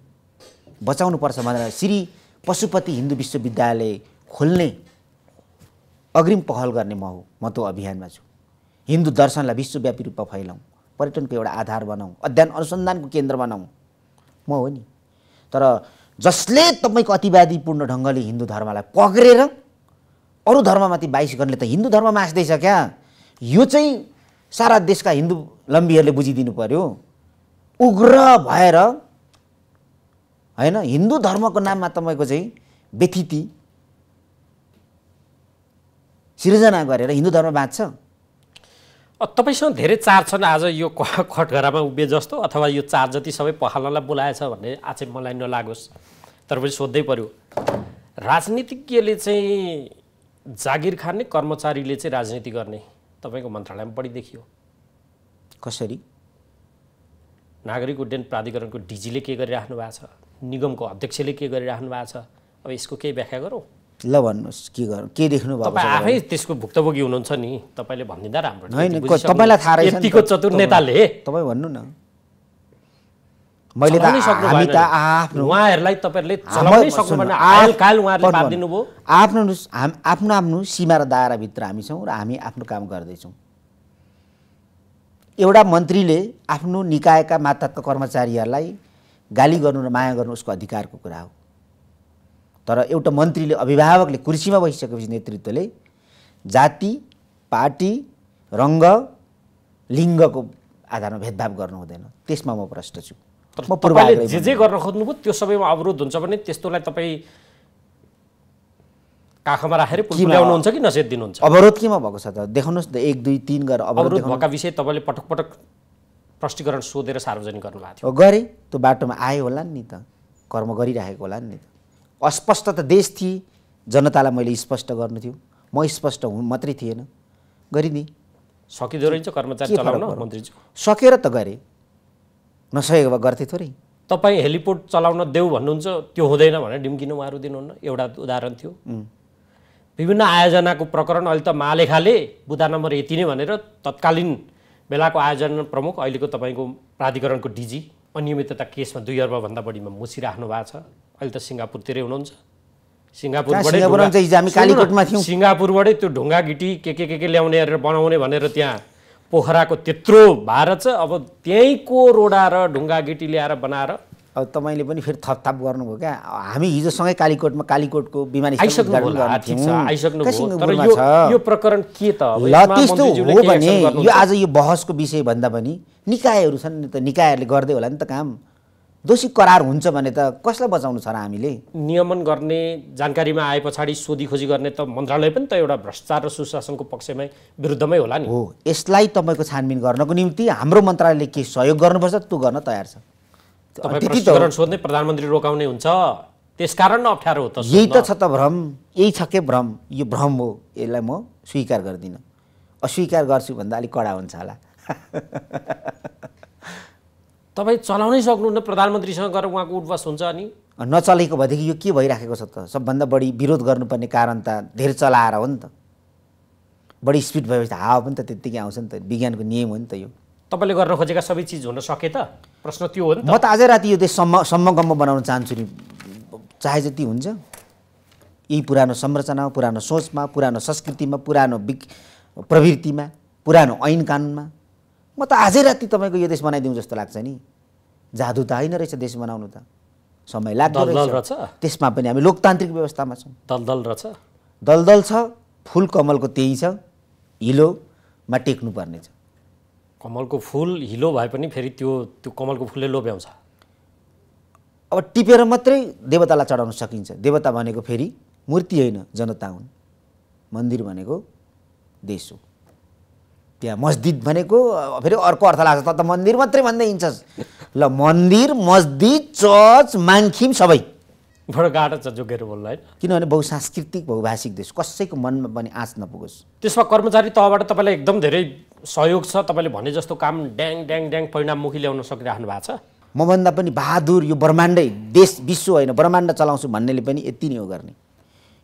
बचाउनुपर्छ भनेर श्री पशुपति हिन्दू विश्वविद्यालय खोल्ने अग्रिम पहल गर्ने म हो। म त्यो अभियानमा छु। हिन्दू दर्शनलाई विश्वव्यापी रूपमा फैलाउँ। पर्यटनको एउटा आधार बनाऊँ अध्ययन अनुसन्धानको केन्द्र बनाऊँ म हो नि। तर जसले तपाईँको अतिवादीपूर्ण ढङ्गले हिन्दू धर्मलाई पक्रेर अरू धर्ममाथि बाइस गर्ने त हिन्दू धर्म मास्दैछ क्या? यो चाहिँ सारा देशका हिन्दू लम्बीहरूले बुझिदिनु पर्यो। उग्र भएर होइन हिन्दू धर्मको नाममा तपाईँको चाहिँ व्यथिति सिर्जना गरेर हिन्दू धर्म बाँच्छ। तपाईँसँग धेरै चार छन्। आज यो खटघरामा उभिए जस्तो अथवा यो चार जति सबै पखालालाई बोलाएछ भन्ने आक्षेप मलाई नलागोस्। तर पनि सोध्दै पर्यो। राजनीतिज्ञले चाहिँ जागिर खाने कर्मचारीले चाहिँ राजनीति गर्ने तपाईँको मन्त्रालयमा बढी देखियो कसरी? नागरिक उड्डयन प्राधिकरणको डिजीले के गरिराख्नु भएको छ? निगमको अध्यक्षले के गरिराख्नु भएको छ? अब यसको केही व्याख्या गरौँ? ल भन्नुहोस् के गर्नु के देख्नु भएको तपाईँ आफै त्यसको भुक्तभोगी हुनुहुन्छ नि तपाईँले भनिदिँदा राम्रो तपाईँलाई थाहा। यतिको चतुर नेताले। तपाईँ भन्नु न। मैले त हामी त। आफ्नो उहाँहरूलाई तपाईँहरूले चलाउनै आयल उहाँहरूले आफ्नो आफ्नो आफ्नो सीमा र दायराभित्र हामी छौँ र हामी आफ्नो काम गर्दैछौँ। एउटा मन्त्रीले आफ्नो निकायका मातहतका कर्मचारीहरूलाई गाली गर्नु र माया गर्नु उसको अधिकारको कुरा हो। तर एउटा मन्त्रीले अभिभावकले कुर्सीमा बसिसकेपछि नेतृत्वले जाति पार्टी रङ्ग लिङ्गको आधारमा भेदभाव गर्नु हुँदैन। त्यसमा म प्रष्ट छु। तर तपाईँले जे जे गर्न खोज्नुभयो त्यो सबैमा अवरोध हुन्छ भने त्यस्तोलाई तपाईँ काखमा राखेर? पुर्याउनुहुन्छ कि नसेत दिनुहुन्छ अवरोध केमा भएको छ त? देखाउनुहोस् न एक दुई तिन गरेर अवरोध भएका विषय तपाईँले पटक पटक प्रष्टीकरण सोधेर सार्वजनिक गर्नुभएको थियो। गरेँ। त्यो बाटोमा आयो होला नि त। कर्म गरिराखेको होला नि त। अस्पष्ट त देश थिए। जनतालाई मैले स्पष्ट गर्नु थियो। म स्पष्ट हुँ मात्रै थिएन। गरिदिएँ सकिँदो रहेछ कर्मचारी चलाउन? मन्त्रीज्यू? सकेर त गरेँ। नसकेको भए गर्थेँ थोरै। तपाईँ हेलिपोर्ट चलाउन देऊ भन्नुहुन्छ त्यो हुँदैन भनेर डिम्किन उहाँहरू दिनुहुन्न। एउटा उदाहरण थियो। विभिन्न आयोजनाको प्रकरण अहिले त महालेखाले बुदा नम्बर यति नै भनेर तत्कालीन बेलाको आयोजना प्रमुख अहिलेको तपाईँको प्राधिकरणको डिजी अनियमितता केसमा दुई अर्बभन्दा बढीमा मुसिराख्नु भएको छ। अहिले त सिङ्गापुरतिरै हुनुहुन्छ। सिङ्गापुरबाटै। सिङ्गापुरबाटै त्यो ढुङ्गा गिटी के के के के ल्याउने गरेर बनाउने भनेर त्यहाँ पोखराको त्यत्रो भारत छ। अब त्यहीँको रोडा र ढुङ्गा गिटी ल्याएर बनाएर अब तपाईँले पनि फेरि थपथाप गर्नुभयो क्या। हामी हिजोसँगै कालीकोटमा कालीकोटको सिङ्गापुरमा यो प्रकरण के त? ल त्यस्तो हो भने यो? आज यो बहसको विषय भन्दा पनि निकायहरू छन् नि त निकायहरूले गर्दै होला नि त काम। दोषी करार हुन्छ भने त कसलाई बचाउनु छ र हामीले? नियमन गर्ने जानकारीमा आए पछाडि सोधी खोजी गर्ने त मन्त्रालय पनि त एउटा भ्रष्टाचार र सुशासनको पक्षमै विरुद्धमै होला नि। हो यसलाई तपाईँको छानबिन गर्नको निम्ति हाम्रो मन्त्रालयले के सहयोग गर्नुपर्छ त्यो गर्न तयार छ। तपाईँ सोध्ने प्रधानमन्त्री रोकाउने हुन्छ। त्यसकारण अप्ठ्यारो हो त यही त। छ त भ्रम यही छ के भ्रम? यो भ्रम हो यसलाई म स्वीकार गर्दिनँ। अस्वीकार गर्छु भन्दा अलिक कडा हुन्छ होला। तपाईँ चलाउनै सक्नुहुन्न प्रधानमन्त्रीसँग गएर उहाँको उठबस हुन्छ अनि? नचलेको भएदेखि यो के भइराखेको छ त? सबभन्दा बढी विरोध गर्नुपर्ने कारण त धेरै चलाएर हो नि त। बढी स्पिड भएपछि हावा पनि त त्यत्तिकै आउँछ नि त। विज्ञानको नियम हो नि त यो। तपाईँले गर्न खोजेका सबै चिज हुन सके त? प्रश्न त्यो हो नि म त अझै राति यो देश सम्म सम्मगम्म बनाउन चाहन्छु नि। चाहे जति हुन्छ। यही पुरानो संरचनामा पुरानो सोचमा पुरानो संस्कृतिमा पुरानो विक प्रवृत्तिमा पुरानो ऐन कानुनमा म त आजै राति तपाईँको यो देश बनाइदिउँ जस्तो लाग्छ नि। जादु त होइन रहेछ देश बनाउनु त। समय लाग्दो रहेछ। त्यसमा पनि हामी लोकतान्त्रिक व्यवस्थामा छौँ। दलदल रहेछ दलदल छ फुल कमलको त्यही छ हिलोमा टेक्नुपर्ने छ। कमलको फुल हिलो भए पनि फेरि त्यो त्यो कमलको फुलले लोभ्याउँछ। अब टिपेर मात्रै देवतालाई चढाउन सकिन्छ। देवता भनेको फेरि मूर्ति होइन जनता हुन्। मन्दिर भनेको देश हो। त्यहाँ मस्जिद भनेको फेरि अर्को अर्थ लाग्छ त त मन्दिर मात्रै भन्दै हिँड्छस् ल मन्दिर मस्जिद चर्च माङखिम सबै। बडो गाह्रो छ जोगेर बोल्नु होइन किनभने बहुसांस्कृतिक बहुभाषिक देश कसैको मनमा पनि आँच नपुगोस्। त्यसमा कर्मचारी तहबाट तपाईँलाई एकदम धेरै सहयोग छ तपाईँले भने जस्तो काम ड्याङ ड्याङ ड्याङ परिणाममुखी ल्याउन सकिराख्नु भएको छ। मभन्दा पनि बहादुर यो ब्रह्माण्डै देश विश्व होइन ब्रह्माण्ड चलाउँछु भन्नेले पनि यति नै हो गर्ने।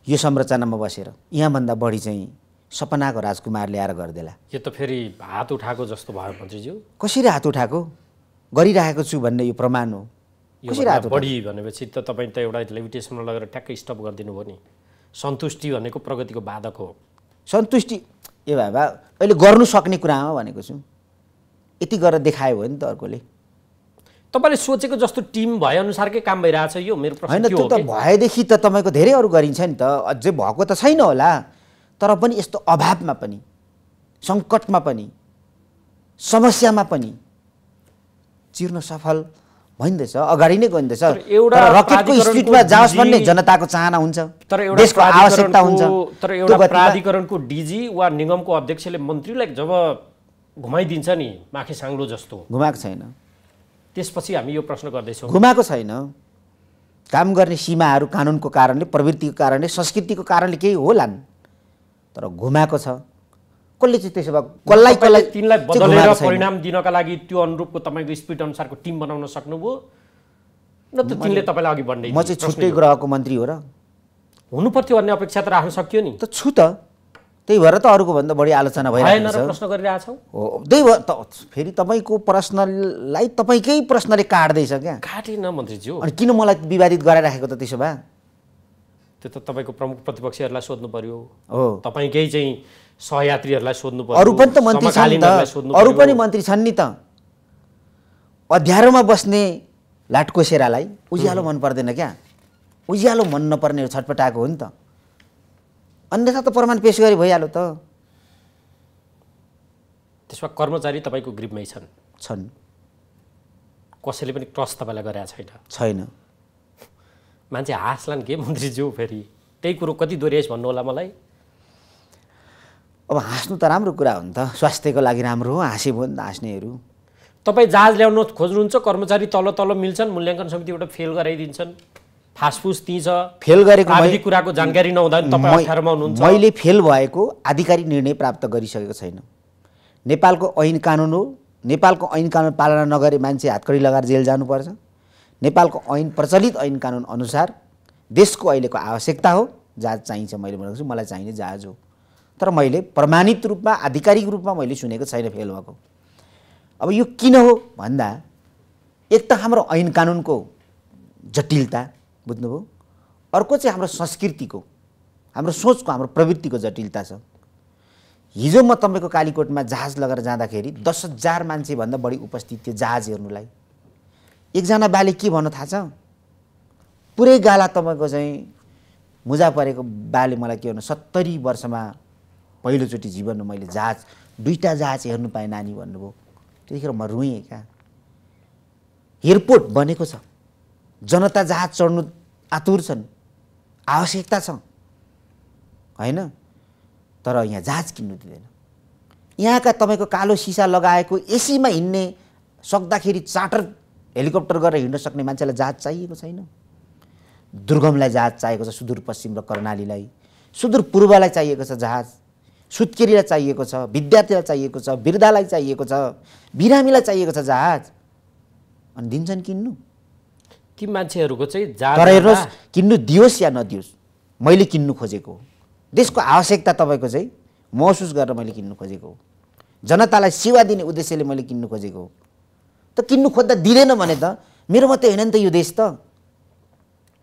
यो संरचनामा बसेर यहाँभन्दा बढी चाहिँ सपनाको राजकुमार ल्याएर गरिदेला यो त फेरि हात उठाएको जस्तो भयो मन्त्रीज्यू कसरी हात उठाएको? गरिरहेको छु भन्ने यो प्रमाण हो। कसरी बढी भनेपछि त तपाईँ त एउटा लेभिटेसनमा लगेर ठ्याक्कै स्टप गरिदिनु भयो नि। सन्तुष्टि भनेको प्रगतिको बाधक हो। सन्तुष्टि? ए बाबा अहिले गर्नु सक्ने कुरामा भनेको छु। यति गरेर देखायो हो नि त अर्कोले। तपाईँले सोचेको जस्तो टिम भए अनुसारकै काम भइरहेछ यो मेरो होइन त्यो हो त भएदेखि त तपाईँको धेरै अरू गरिन्छ नि त। अझै भएको त छैन होला। तर पनि यस्तो अभावमा पनि सङ्कटमा पनि समस्यामा पनि चिर्न सफल भइँदैछ अगाडि नै गइँदैछ। एउटा रकेटको स्पिडमा जाओस् भन्ने जनताको चाहना हुन्छ तर एउटा देशको आवश्यकता हुन्छ। तर एउटा प्राधिकरणको डिजी वा निगमको अध्यक्षले मन्त्रीलाई जब घुमाइदिन्छ नि माखे साङ्लो जस्तो। घुमाएको छैन। त्यसपछि हामी यो प्रश्न गर्दैछौँ। घुमाएको छैन। काम गर्ने सीमाहरू कानुनको कारणले प्रवृत्तिको कारणले संस्कृतिको कारणले केही होलान् तर घुमाएको छ। कसले चाहिँ त्यसो भए कसलाई कसलाई तिनलाई बदलेर? परिणाम दिनका लागि त्यो अनुरूपको तपाईँको स्पिड अनुसारको टिम बनाउन सक्नुभयो? न त तिनले तपाईँलाई अघि बढ्ने म चाहिँ छुट्टै ग्रहको मन्त्री हो र। हुनु पर्थ्यो भन्ने अपेक्षा त राख्न सकियो नि। त छु त। त्यही भएर त अरूको भन्दा बढी आलोचना भइरहेको प्रश्न गरिरहेछौँ हो त्यही भएर त फेरि तपाईँको प्रश्नलाई तपाईँकै प्रश्नले काट्दैछ क्या। काटेन मन्त्रीज्यू। अनि किन मलाई विवादित गराइराखेको त त्यसो भए? त्यो त तपाईँको प्रमुख प्रतिपक्षीहरूलाई सोध्नु पर्यो। हो। तपाईँकै चाहिँ सहयात्रीहरूलाई सोध्नु पर्यो अरू पनि त मन्त्री छन् अरू। पनि मन्त्री छन् नि त। अध्यारोमा बस्ने लाटकोसेरालाई उज्यालो मन पर्दैन क्या। उज्यालो मन नपर्ने छटपटाएको हो नि त। अन्यथा त प्रमाण पेस गरी भइहाल्यो त। त्यसमा कर्मचारी तपाईँको ग्रिपमै छन्। छन्। कसैले पनि क्रस तपाईँलाई गरेका छैन। छैन। मान्छे हाँस्लान् के मन्त्रीज्यू फेरि? त्यही कुरो कति दोहोऱ्याइस् भन्नु होला मलाई। अब हाँस्नु त राम्रो कुरा हो नि त। स्वास्थ्यको लागि राम्रो हो हाँसे भयो नि त हाँस्नेहरू। तपाईँ जहाज ल्याउन खोज्नुहुन्छ कर्मचारी तल तल मिल्छन् मूल्याङ्कन समितिबाट फेल गराइदिन्छन्। फासफुस ती छ। फेल गरेको कुराको जानकारी नहुँदा हुनुहुन्छ। मैले फेल भएको आधिकारिक निर्णय प्राप्त गरिसकेको छैन। नेपालको ऐन कानुन हो। नेपालको ऐन कानुन पालना नगरे मान्छे हातकडी लगाएर जेल जानुपर्छ। नेपालको ऐन प्रचलित ऐन कानुन अनुसार देशको अहिलेको आवश्यकता हो। जहाज चाहिन्छ मैले भनेको छु मलाई चाहिने जहाज हो। तर मैले प्रमाणित रूपमा आधिकारिक रूपमा मैले सुनेको छैन फेल भएको। अब यो किन हो भन्दा एक त हाम्रो ऐन कानुनको जटिलता बुझ्नुभयो? अर्को चाहिँ हाम्रो संस्कृतिको हाम्रो सोचको हाम्रो प्रवृत्तिको जटिलता छ। हिजो म तपाईँको कालीकोटमा जहाज लगेर जाँदाखेरि दस हजार मान्छेभन्दा बढी उपस्थित थियो जहाज हेर्नुलाई। एकजना बाले के भन्न थाहा छ? पुरै गाला तपाईँको चाहिँ मुजा परेको बाले मलाई के भन्नु सत्तरी वर्षमा पहिलोचोटि जीवनमा मैले जहाज दुईवटा जहाज हेर्नु पाएँ नानी भन्नुभयो। त्यतिखेर म रुएँ क्या। एयरपोर्ट बनेको छ। जनता जहाज चढ्नु आतुर छन्। आवश्यकता छ। होइन? तर यहाँ जहाज किन्नु दिँदैन। यहाँका तपाईँको कालो सिसा लगाएको एसीमा हिँड्ने सक्दाखेरि चार्टर हेलिकप्टर गरेर हिँड्न सक्ने मान्छेलाई जहाज चाहिएको छैन। दुर्गमलाई जहाज चाहिएको छ सुदूरपश्चिम र कर्णालीलाई। सुदूर पूर्वलाई चाहिएको छ जहाज। सुत्केरीलाई चाहिएको छ विद्यार्थीलाई चाहिएको छ वृद्धालाई चाहिएको छ बिरामीलाई चाहिएको छ जहाज। अनि दिन्छन् किन्नु। ती मान्छेहरूको चाहिँ तर हेर्नुहोस् किन्नु दियोस् या नदियोस् मैले किन्नु खोजेको हो। देशको आवश्यकता तपाईँको चाहिँ महसुस गरेर मैले किन्नु खोजेको हो। जनतालाई सेवा दिने उद्देश्यले मैले किन्नु खोजेको हो। त किन्नु खोज्दा दिँदैन भने त मेरो मात्रै होइन नि त यो देश त।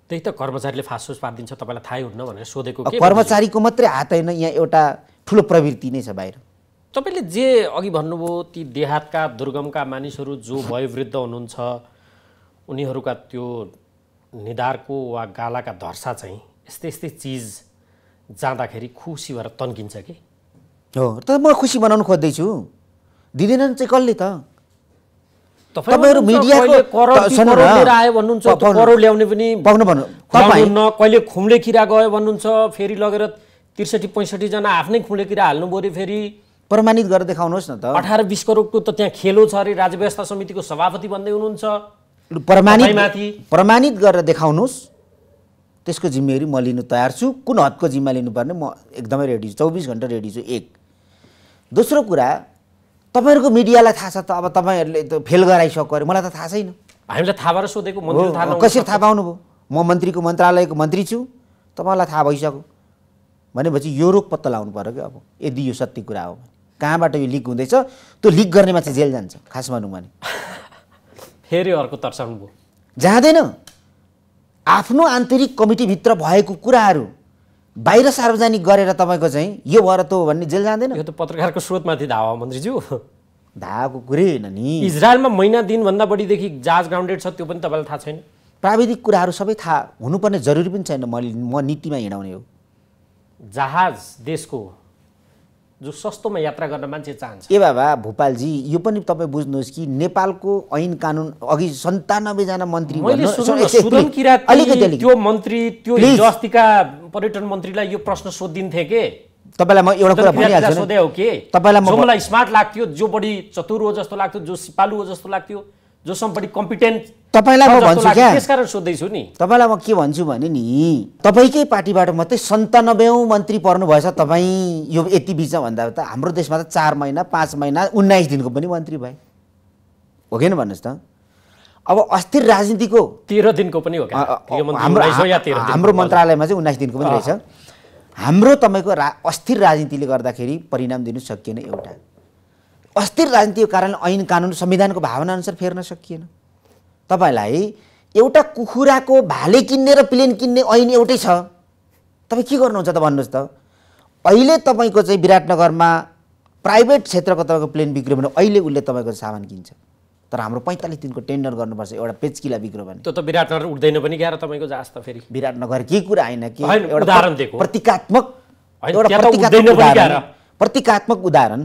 त्यही त कर्मचारीले फासफुस पारिदिन्छ तपाईँलाई थाहै हुन्न भनेर सोधेको कर्मचारीको मात्रै हात होइन यहाँ एउटा ठुलो प्रवृत्ति नै छ बाहिर। तपाईँले जे अघि भन्नुभयो ती देहातका दुर्गमका मानिसहरू जो वयोवृद्ध हुनुहुन्छ उनीहरूका त्यो निधारको वा गालाका धर्सा चाहिँ यस्तै यस्तै चिज जाँदाखेरि खुसी भएर तन्किन्छ कि? हो तर म खुसी बनाउनु खोज्दैछु। दिँदैनन् चाहिँ कसले त? तपाईँहरू कहिले आयो भन्नुहुन्छ करोड ल्याउने पनि खुम्ले किरा गयो भन्नुहुन्छ फेरि लगेर त्रिसठी पैँसठीजना आफ्नै खुम्ले किरा हाल्नुभयो अरे फेरि। प्रमाणित गरेर देखाउनुहोस् न त। अठार बिस करोडको त त्यहाँ खेलो छ अरे राज्य व्यवस्था समितिको सभापति भन्दै हुनुहुन्छ। प्रमाणित। प्रमाणित गरेर देखाउनुहोस्। त्यसको जिम्मेवारी म लिनु तयार छु। कुन हदको जिम्मा लिनुपर्ने म एकदमै रेडी छु। चौबिस घन्टा रेडी छु। एक। दोस्रो कुरा तपाईँहरूको मिडियालाई थाहा छ त अब तपाईँहरूले त फेल गराइसक्यो अरे मलाई त थाहा छैन। हामीलाई थाहा भएर सोधेको कसरी थाहा पाउनुभयो? म मन्त्रीको मन्त्रालयको मन्त्री छु तपाईँलाई थाहा भइसक्यो। भनेपछि यो रोग पत्ता लगाउनु पऱ्यो कि अब यदि यो सत्य कुरा हो कहाँबाट यो लिक हुँदैछ? त्यो लिक गर्ने मान्छे जेल जान्छ खास भनौँ भने। फेरि अर्को तर्साउनु भयो। जाँदैन। आफ्नो आन्तरिक कमिटीभित्र भएको कुराहरू बाहिर सार्वजनिक गरेर तपाईँको चाहिँ यो भएर त हो भन्ने जेल जाँदैन। यो त पत्रकारको स्रोतमाथि धावा मन्त्रीज्यू। धाएको कुरै होइन नि। इजरायलमा महिना दिनभन्दा बढीदेखि जहाज ग्राउन्डेड छ त्यो पनि तपाईँलाई थाहा छैन। प्राविधिक कुराहरू सबै थाहा हुनुपर्ने जरुरी पनि छैन मैले म नीतिमा हिँडाउने हो। जहाज देशको जो सस्तोमा यात्रा गर्न मान्छे चाहन्छ। ए बाबा भोपालजी यो पनि तपाईँ बुझ्नुहोस् कि नेपालको ऐन कानुन अघि सन्तानब्बेजना मन्त्री त्यो मन्त्री त्यो अस्तिका पर्यटन मन्त्रीलाई यो प्रश्न सोधिन्थे के? तपाईँलाई म एउटा कुरा भनिहाल्छु सोधे। हो के? तपाईँलाई मलाई स्मार्ट लाग्थ्यो जो बढी चतुर हो जस्तो लाग्थ्यो जो सिपालु हो जस्तो लाग्थ्यो जोसँग बढी कम्पिटेन्ट तपाईँलाई म भन्छु क्या। त्यसकारण सोध्दैछु नि। तपाईँलाई म के भन्छु भने नि तपाईँकै पार्टीबाट मात्रै सन्तानब्बेौँ मन्त्री पर्नुभएछ तपाईँ यो यति बिचमा भन्दा त हाम्रो देशमा त चार महिना पाँच महिना उन्नाइस दिनको पनि मन्त्री भए। हो कि भन्नुहोस् त? अब अस्थिर राजनीतिको तेह्र दिनको पनि हो हाम्रो हाम्रो मन्त्रालयमा चाहिँ उन्नाइस दिनको पनि रहेछ। हाम्रो तपाईँको रा अस्थिर राजनीतिले गर्दाखेरि परिणाम दिनु सकिएन एउटा। अस्थिर राजनीतिको कारण ऐन कानुन संविधानको भावना अनुसार फेर्न सकिएन। तपाईँलाई एउटा कुखुराको भाले किन्ने र प्लेन किन्ने ऐन एउटै छ। तपाईँ के गर्नुहुन्छ त भन्नुहोस् त? अहिले तपाईँको चाहिँ विराटनगरमा प्राइभेट क्षेत्रको तपाईँको प्लेन बिग्रियो भने अहिले उसले तपाईँको सामान किन्छ। तर हाम्रो पैँतालिस दिनको टेन्डर गर्नुपर्छ एउटा पेचकिला बिग्रियो भने। त्यो त विराटनगर उठ्दैन पनि क्या र तपाईँको जहाज त फेरि। विराटनगर के कुरा होइन कि। प्रतीकात्मक एउटा प्रतीकात्मक र। प्रतीकात्मक उदाहरण।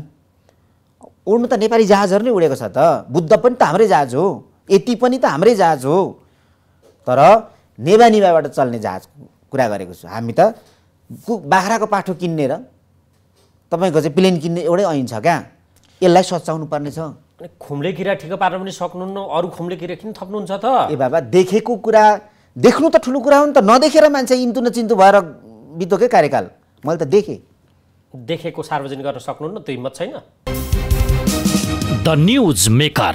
उड्नु त नेपाली जहाजहरू नै उडेको छ त। बुद्ध पनि त हाम्रै जहाज हो। यति पनि त हाम्रै जहाज हो। तर नेवा निभाबाट चल्ने जहाजको कुरा गरेको छु। हामी त कु- बाख्राको पाठो किन्ने र तपाईँको चाहिँ प्लेन किन्ने एउटै ऐन छ क्या। यसलाई सच्याउनु पर्ने छ। अनि खुम्ले किरा ठिक पार्न पनि सक्नुहुन्न। अरू खुम्ले किरा किन थप्नुहुन्छ त। ए बाबा देखेको कुरा देख्नु त ठुलो कुरा हो नि त। नदेखेर मान्छे इन्तु नचिन्तु भएर बित्यो क्या कार्यकाल। मैले त देखेँ। देखेको सार्वजनिक गर्न सक्नुहुन्न त्यो हिम्मत छैन। The news maker.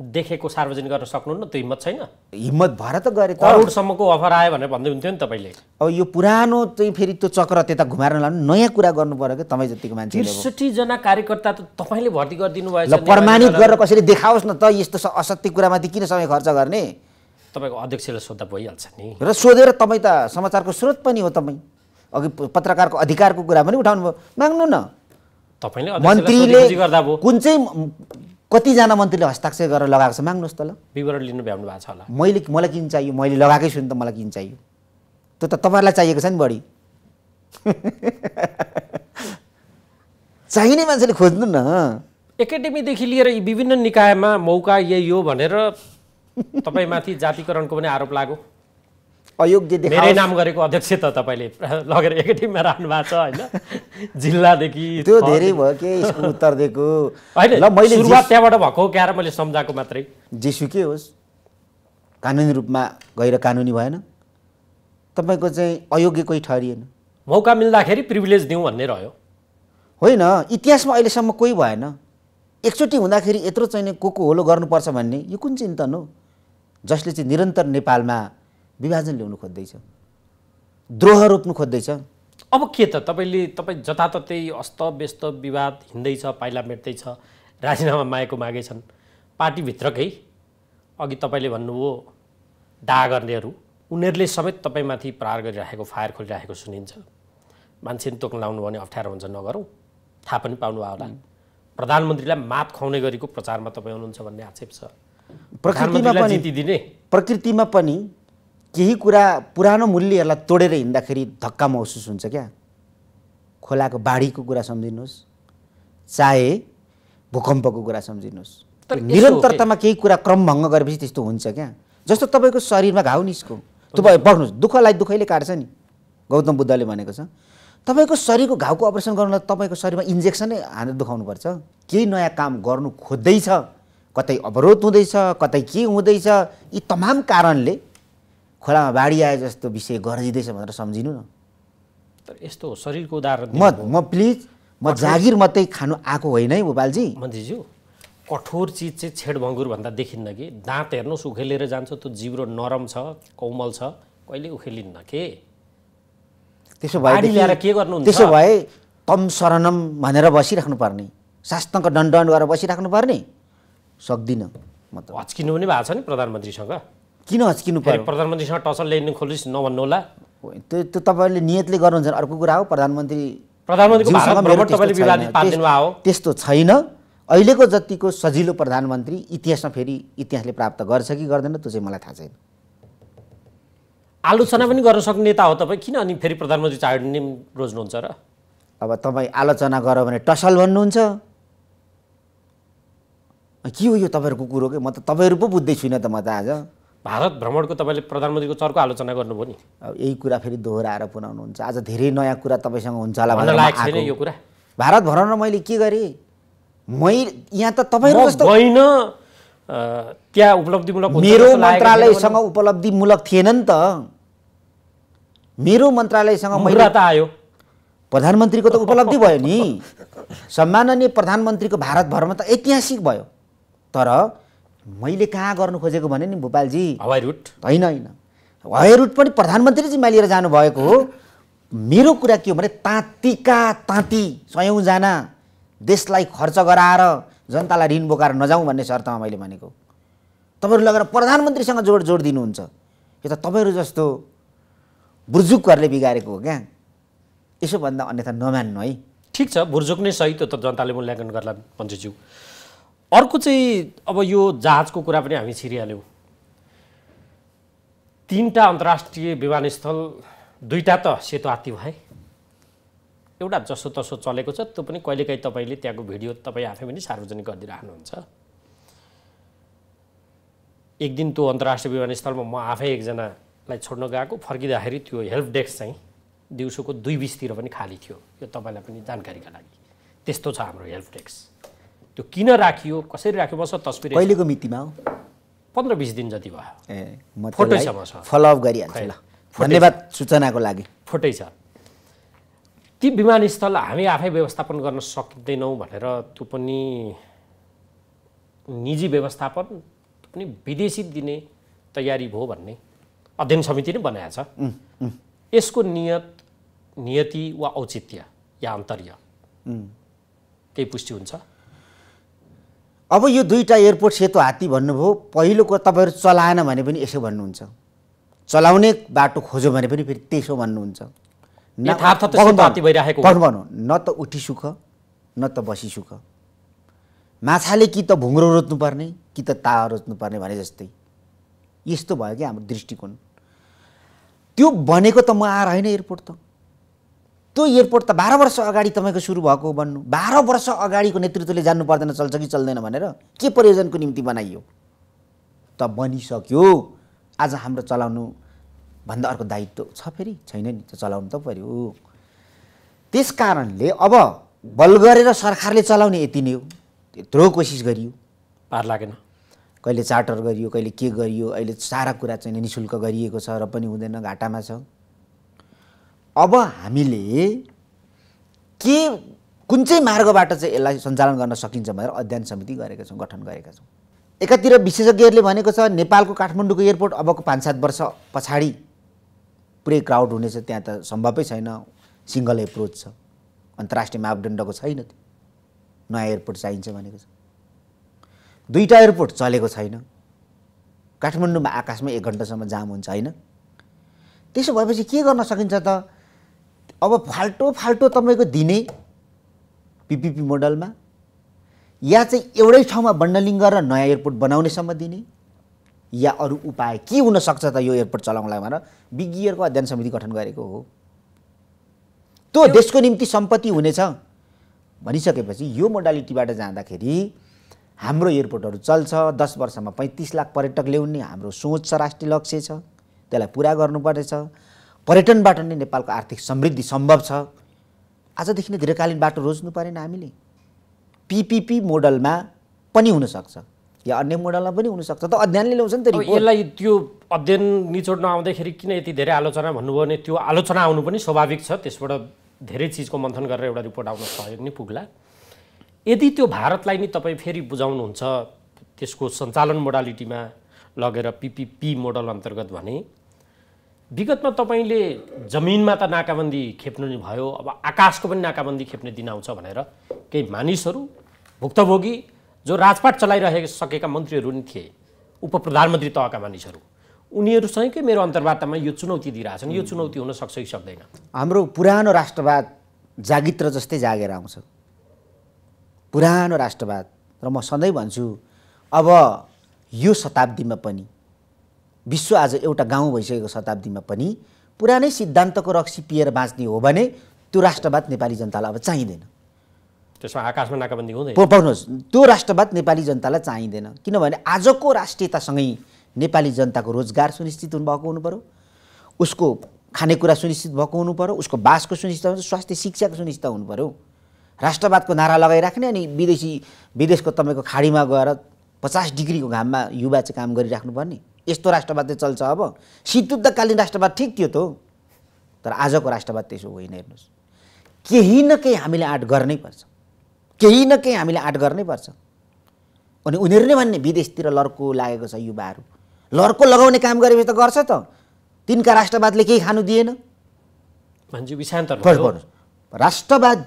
देखेको सार्वजनिक गर्न सक्नुहुन्न त्यो हिम्मत छैन। हिम्मत भएर त गरे त। करोडसम्मको अफर आयो भनेर भन्दै हुन्थ्यो नि तपाईँले। अब यो पुरानो चाहिँ फेरि त्यो चक्र त्यता घुमाएर लानु नयाँ कुरा गर्नु पऱ्यो क्या तपाईँ जतिको मान्छेले अब। त्रिसठीजना कार्यकर्ता त तपाईँले भर्ती गरिदिनु भएछ ल प्रमाणित गरेर कसरी देखाओस् न त यस्तो असत्य कुरामाथि किन समय खर्च गर्ने? तपाईँको अध्यक्षले सोद्धा भइहाल्छ नि। र सोधेर तपाईँ त समाचारको स्रोत पनि हो तपाईँ। अघि पत्रकारको अधिकारको कुरा पनि उठाउनु भयो माग्नु न। मन्त्रीले कुन चाहिँ कतिजना मन्त्रीले हस्ताक्षर गरेर लगाएको छ माग्नुहोस् त ल विवरण लिनु भ्याउनु भएको छ होला। मैले मलाई किन चाहियो? मैले लगाएकै छु नि त मलाई किन चाहियो? त्यो त तपाईँहरूलाई चाहिएको छ नि बढी। चाहिने मान्छेले खोज्नु न। एकाडेमीदेखि लिएर यी विभिन्न निकायमा मौका यही हो भनेर तपाईँमाथि जातिकरणको पनि आरोप लाग्यो अयोग्य मेरै नाम गरेको अध्यक्ष त तपाईँले लगेर एकाडेमीमा राख्नु भएको छ होइन? जिल्लादेखि त्यो धेरै भयो के? यसको उत्तर दिएको। होइन ल मैले सुरुवात त्यहाँबाट भएको हो क्या र मैले सम्झाएको मात्रै। जेसुकै होस्? कानुनी रूपमा गैर कानुनी भएन। तपाईँको चाहिँ अयोग्य कोही ठहरिएन। मौका मिल्दाखेरि प्रिभिलेज दिउँ भन्ने रह्यो। होइन इतिहासमा अहिलेसम्म कोही भएन। एकचोटि हुँदाखेरि यत्रो चाहिँ को को होलो गर्नुपर्छ भन्ने यो कुन चिन्तन हो? जसले चाहिँ निरन्तर नेपालमा विभाजन ल्याउनु खोज्दैछ। द्रोह रोप्नु खोज्दैछ। अब के त? तपाईँले तपाईँ जताततै अस्तव्यस्त विवाद हिँड्दैछ पाइला मेट्दैछ राजीनामा मागेको मागेछन् पार्टीभित्रकै अघि तपाईँले भन्नुभयो डा गर्नेहरू। उनीहरूले समेत तपाईँमाथि प्रहार गरिराखेको फायर खोलिराखेको सुनिन्छ। मान्छे नि तोक्न लाउनु भने अप्ठ्यारो हुन्छ नगरौँ। थाहा पनि पाउनु होला। प्रधानमन्त्रीलाई मात खुवाउने गरेको प्रचारमा तपाईँ हुनुहुन्छ भन्ने आक्षेप छ। प्रकृतिमा पनि प्रकृतिमा पनि केही कुरा पुरानो मूल्यहरूलाई तोडेर हिँड्दाखेरि धक्का महसुस हुन्छ क्या। खोलाको बाढीको कुरा सम्झिनुहोस् चाहे भूकम्पको कुरा सम्झिनुहोस्। निरन्तरतामा केही कुरा क्रमभङ्ग गरेपछि त्यस्तो हुन्छ क्या। जस्तो तपाईँको शरीरमा घाउ निस्को। त्यो भयो पढ्नुहोस् दुःखलाई दुःखैले काट्छ नि। गौतम बुद्धले भनेको छ तपाईँको शरीरको घाउको अपरेसन गर्नलाई तपाईँको शरीरमा इन्जेक्सनै हानेर दुखाउनुपर्छ। केही नयाँ काम गर्नु खोज्दैछ कतै अवरोध हुँदैछ कतै के हुँदैछ यी तमाम कारणले खोलामा बाढी आए जस्तो विषय गर्जिँदैछ भनेर सम्झिनु न। तर यस्तो हो शरीरको उदाहरण म म प्लिज म जागिर मात्रै खानु आएको होइन है भोपालजी। मन्त्रीज्यू कठोर चिज चाहिँ छेडभङ्गुर भन्दा देखिन्न कि? दाँत हेर्नुहोस् उखेलेर जान्छ त्यो जिब्रो नरम छ कोमल छ कहिले उखेलिन्न के? त्यसो भए ल्याएर के गर्नुहुन्छ? त्यसो भए तम शरणम भनेर बसिराख्नु पर्ने। शास्त्रको दण्डन गरेर बसिराख्नु पर्ने। सक्दिनँ म त। हच्किनु पनि भएको छ नि प्रधानमन्त्रीसँग। किन हच्किनु पर्यो प्रधानमन्त्रीसँग टसल ल्याइदिनु खोलिस् नभन्नु होला। त्यो त्यो तपाईँले नियतले गर्नुहुन्छ अर्को कुरा हो प्रधानमन्त्री त्यस्तो छैन। अहिलेको जतिको सजिलो प्रधानमन्त्री इतिहासमा फेरि इतिहासले प्राप्त गर्छ कि गर्दैन त्यो चाहिँ मलाई थाहा छैन। आलोचना पनि गर्न सक्ने नेता हो तपाईँ। किन अनि फेरि प्रधानमन्त्री चाहने रोज्नुहुन्छ र? अब तपाईँ आलोचना गर भने टसल भन्नुहुन्छ। के हो यो तपाईँहरूको कुरो के? म त तपाईँहरू पो बुझ्दै छुइनँ त म त आज। भारत भ्रमणको तपाईँले प्रधानमन्त्रीको चर्को आलोचना गर्नुभयो नि। अब यही कुरा फेरि दोहोऱ्याएर पुऱ्याउनुहुन्छ आज धेरै नयाँ कुरा तपाईँसँग हुन्छ होला भनेर म। यो कुरा। भारत भ्रमणमा मैले के गरेँ? मैले यहाँ त म तपाईँहरू अ, त्यहाँ उपलब्धिमूलक मेरो मन्त्रालयसँग उपलब्धिमूलक थिएन नि त। मेरो मन्त्रालयसँग मुद्रा त आयो। प्रधानमन्त्रीको त उपलब्धि भयो नि। सम्माननीय प्रधानमन्त्रीको भारत भ्रमण त ऐतिहासिक भयो। तर मैले कहाँ गर्नु खोजेको भने नि भोपालजी? हवाई रुट। होइन होइन। हवाई रुट पनि प्रधानमन्त्री जिम्मा लिएर जानुभएको हो। मेरो कुरा के हो भने ताँतीका ताँती सयौँजना देशलाई खर्च गराएर जनतालाई ऋण बोकाएर नजाउँ भन्ने शर्तमा मैले भनेको तपाईँहरू लगेर प्रधानमन्त्रीसँग जोड जोड दिनुहुन्छ। यो त तपाईँहरू जस्तो बुर्जुकहरूले बिगारेको हो क्या। यसो भन्दा अन्यथा नमान्नु है। ठिक छ भुर्जुक नै सही त्यो त जनताले मूल्याङ्कन गर्ला मन्त्रीज्यू अर्को चाहिँ अब यो जहाजको कुरा पनि हामी छिरिहाल्यौँ तिनवटा अन्तर्राष्ट्रिय विमानस्थल दुईवटा त सेतो हात्ती भए। एउटा जसो तसो चलेको छ त्यो पनि कहिलेकाहीँ तपाईँले त्यहाँको भिडियो तपाईँ आफै पनि सार्वजनिक गरिदिइराख्नुहुन्छ। एक दिन त्यो अन्तर्राष्ट्रिय विमानस्थलमा म आफै एकजनालाई छोड्न गएको। फर्किँदाखेरि त्यो हेल्प डेस्क चाहिँ दिउँसोको दुई बिसतिर पनि खाली थियो यो तपाईँलाई पनि जानकारीका लागि। त्यस्तो छ हाम्रो हेल्प डेस्क। त्यो किन राखियो कसरी राख्यो मसँग तस्बिर कहिलेको मितिमा हो? पन्ध्र बिस दिन जति भयो। ए म फोटो त्यसलाई छ। फलोअप गरिहाल्छु ल। धन्यवाद सूचनाको लागि। फोटै छ। ती विमानस्थल हामी आफै व्यवस्थापन गर्न सक्दैनौँ भनेर त्यो पनि निजी व्यवस्थापन त्यो पनि विदेशी दिने तयारी भयो भन्ने अध्ययन समिति नै बनाएको छ। यसको नियत नियति वा औचित्य या अन्तर्य केही पुष्टि हुन्छ? अब यो दुईवटा एयरपोर्ट सेतो हात्ती भन्नुभयो पहिलोको तपाईँहरू चलाएन भने पनि यसो भन्नुहुन्छ। चलाउने बाटो खोज्यो भने पनि फेरि त्यसो भन्नुहुन्छ। न- त उठी सुख न त बसी सुख। माछाले कि त भुङ्रो रोज्नुपर्ने कि त तावा रोज्नुपर्ने भने जस्तै। यस्तो भयो कि हाम्रो दृष्टिकोण। त्यो बनेको त म आएर होइन एयरपोर्ट त। त्यो एयरपोर्ट त बाह्र वर्ष अगाडि तपाईँको सुरु भएको हो बन्नु बाह्र वर्ष अगाडिको नेतृत्वले जान्नु पर्दैन चल्छ कि चल्दैन भनेर के प्रयोजनको निम्ति बनाइयो? त बनिसक्यो। आज हाम्रो चलाउनु भन्दा अर्को दायित्व छ फेरि छैन नि त चलाउनु त पर्यो। त्यस कारणले अब बल गरेर सरकारले चलाउने यति नै हो। त्यत्रो कोसिस गरियो। पार लागेन। कहिले चार्टर गरियो कहिले के गरियो अहिले सारा कुरा चाहिँ नि शुल्क गरिएको छ र पनि हुँदैन घाटामा छ। अब हामीले के कुन चाहिँ मार्गबाट चाहिँ यसलाई सञ्चालन गर्न सकिन्छ भनेर अध्ययन समिति गरेका छौँ गठन गरेका छौँ। एकातिर विशेषज्ञहरूले भनेको छ नेपालको काठमाडौँको एयरपोर्ट अबको पाँच सात वर्ष पछाडि पुरै क्राउड हुनेछ त्यहाँ त सम्भवै छैन सिङ्गल एप्रोच छ अन्तर्राष्ट्रिय मापदण्डको छैन त्यो। नयाँ एयरपोर्ट चाहिन्छ भनेको छ। दुईवटा एयरपोर्ट चलेको छैन। काठमाडौँमा आकाशमा एक घन्टासम्म जाम हुन्छ होइन? त्यसो भएपछि के गर्न सकिन्छ त? अब फाल्टो फाल्टो तपाईँको दिने पिपिपी मोडलमा। या चाहिँ एउटै ठाउँमा बन्डलिङ गरेर नयाँ एयरपोर्ट बनाउनेसम्म दिने। या अरू उपाय के हुनसक्छ त यो एयरपोर्ट चलाउनलाई भनेर विज्ञहरूको अध्ययन समिति गठन गरेको हो। त्यो देशको निम्ति सम्पत्ति हुनेछ। भनिसकेपछि यो मोडालिटीबाट जाँदाखेरि हाम्रो एयरपोर्टहरू चल्छ। दस वर्षमा पैँतिस लाख पर्यटक ल्याउने हाम्रो सोच छ राष्ट्रिय लक्ष्य छ। त्यसलाई पुरा गर्नुपर्नेछ। पर्यटनबाट नै नेपालको आर्थिक समृद्धि सम्भव छ। आजदेखि नै दीर्घकालीन बाटो रोज्नु परेन हामीले। पिपिपी मोडलमा पनि हुनसक्छ। या अन्य मोडलमा पनि हुनसक्छ। त अध्ययनले ल्याउँछ नि त यसलाई त्यो अध्ययन निचोड्न आउँदाखेरि किन यति धेरै आलोचना भन्नुभयो भने त्यो आलोचना आउनु पनि स्वाभाविक छ। त्यसबाट धेरै चिजको मन्थन गरेर एउटा रिपोर्ट आउन सहयोग नै पुग्ला। यदि त्यो भारतलाई नि तपाईँ फेरि बुझाउनुहुन्छ त्यसको सञ्चालन मोडालिटीमा लगेर पिपिपी मोडल अन्तर्गत भने विगतमा तपाईँले जमिनमा त नाकाबन्दी खेप्नु नि भयो अब आकाशको पनि नाकाबन्दी खेप्ने दिन आउँछ भनेर केही मानिसहरू भुक्तभोगी जो राजपाट चलाइरहेको सकेका मन्त्रीहरू नि थिए उप प्रधानमन्त्री तहका मानिसहरू उनीहरूसँगै मेरो अन्तर्वार्तामा यो चुनौती दिइरहेछन्? यो चुनौती हुन सक्छ कि सक्दैन? हाम्रो पुरानो राष्ट्रवाद जागित्र जस्तै जागेर आउँछ। पुरानो राष्ट्रवाद र म सधैँ भन्छु अब यो शताब्दीमा पनि विश्व आज एउटा गाउँ भइसकेको शताब्दीमा पनि पुरानै सिद्धान्तको रक्सी पिएर बाँच्ने हो भने त्यो राष्ट्रवाद नेपाली जनतालाई अब चाहिँदैन। त्यसमा आकाशमा नाकाबन्दी हुँदैन। पाउनुहोस् त्यो राष्ट्रवाद नेपाली जनतालाई चाहिँदैन। किनभने आजको राष्ट्रियतासँगै नेपाली जनताको रोजगार सुनिश्चित हुनुभएको हुनु पऱ्यो उसको खानेकुरा सुनिश्चित भएको हुनु पऱ्यो उसको बासको सुनिश्चित हुनु स्वास्थ्य शिक्षाको सुनिश्चित हुनु पऱ्यो राष्ट्रवादको नारा लगाइराख्ने अनि विदेशी विदेशको तपाईँको खाडीमा गएर पचास डिग्रीको घाममा युवा चाहिँ काम गरिराख्नुपर्ने। यस्तो राष्ट्रवाद चाहिँ चल्छ अब। शीतयुद्धकालीन राष्ट्रवाद ठिक थियो त हो। तर आजको राष्ट्रवाद त्यसो होइन हेर्नुहोस्। केही न केही हामीले आँट गर्नै पर्छ। केही न केही हामीले आँट गर्नै पर्छ। अनि उनीहरू नै भन्ने विदेशतिर लर्को लागेको छ युवाहरू। लर्को लगाउने काम गरेपछि त गर्छ त। तिनका राष्ट्रवादले केही खानु दिएन। भन्नुहोस्। राष्ट्रवाद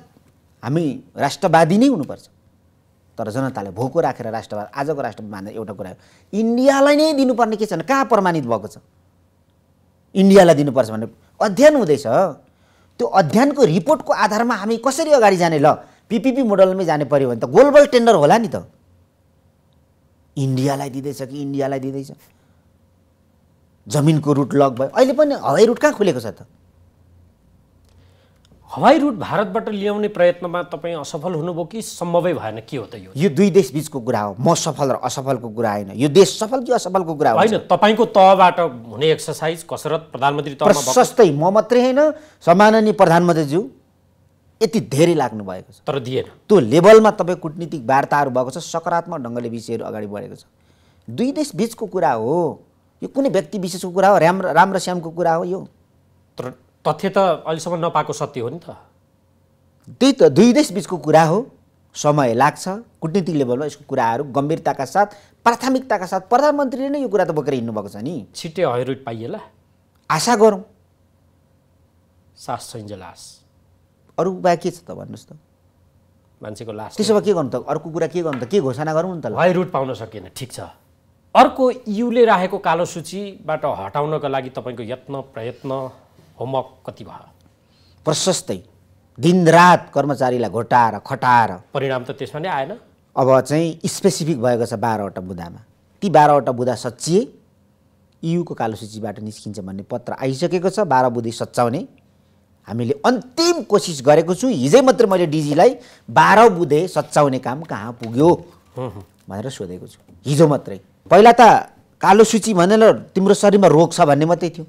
हामी राष्ट्रवादी नै हुनुपर्छ। तर जनताले भोको राखेर राष्ट्रवाद आजको राष्ट्रवाद मान्दा एउटा कुरा इन्डियालाई नै दिनुपर्ने के छैन कहाँ प्रमाणित भएको छ? इन्डियालाई दिनुपर्छ भने अध्ययन हुँदैछ। त्यो अध्ययनको रिपोर्टको आधारमा हामी कसरी अगाडि जाने? ल पिपिपी मोडलमै जाने पऱ्यो भने त ग्लोबल टेन्डर होला नि त। इन्डियालाई दिँदैछ कि इन्डियालाई दिँदैछ? जमिनको रुट लक भयो। अहिले पनि हवाई रुट कहाँ खुलेको छ त? हवाई रुट भारतबाट ल्याउने प्रयत्नमा तपाईँ असफल हुनुभयो कि सम्भवै भएन? के हो त यो? यो दुई देश बिचको कुरा हो। म सफल र असफलको कुरा होइन। यो देश सफल कि असफलको कुरा होइन तपाईँको तहबाट हुने एक्सर्साइज कसरत प्रधानमन्त्री प्रशस्तै म मात्रै होइन सम्माननीय प्रधानमन्त्रीज्यू यति धेरै लाग्नु भएको छ। तर दिएन। त्यो लेभलमा तपाईँ कूटनीतिक वार्ताहरू भएको छ सकारात्मक ढङ्गले विषयहरू अगाडि बढेको छ। दुई देश बिचको कुरा हो। यो कुनै व्यक्ति विशेषको कुरा हो राम राम र श्यामको कुरा हो यो। तर तथ्य त अहिलेसम्म नपाएको सत्य हो नि त। त्यही त दुई देश बिचको कुरा हो। समय लाग्छ कूटनीतिक लेभलमा यसको कुराहरू गम्भीरताका साथ प्राथमिकताका साथ प्रधानमन्त्रीले नै यो कुरा त बोकेर हिँड्नुभएको छ नि। छिट्टै रुट पाइएला। आशा गरौँ। सास छैन लास। अरू उपाय के छ त भन्नुहोस् त। मान्छेको लास त्यसो भए के गर्नु त? अर्को कुरा के गर्नु त? के घोषणा गरौँ नि त रुट पाउन सकिएन ठिक छ। अर्को युले राखेको कालो सूचीबाट हटाउनका लागि तपाईँको यत्न प्रयत्न होमवर्क कति भयो? प्रशस्तै दिनरात कर्मचारीलाई घोटाएर खटाएर। परिणाम त त्यसमा नै आएन। अब चाहिँ स्पेसिफिक भएको छ बाह्रवटा बुदामा। ती बाह्रवटा बुदा सच्चिए इयुको कालो सूचीबाट निस्किन्छ भन्ने पत्र आइसकेको छ बाह्र बुधे सच्याउने हामीले अन्तिम कोसिस गरेको छु हिजै मात्रै मैले डिजीलाई बाह्र बुधे सच्याउने काम कहाँ पुग्यो भनेर सोधेको छु। हिजो मात्रै। पहिला त कालो सूची भनेर तिम्रो शरीरमा रोग छ भन्ने मात्रै थियो।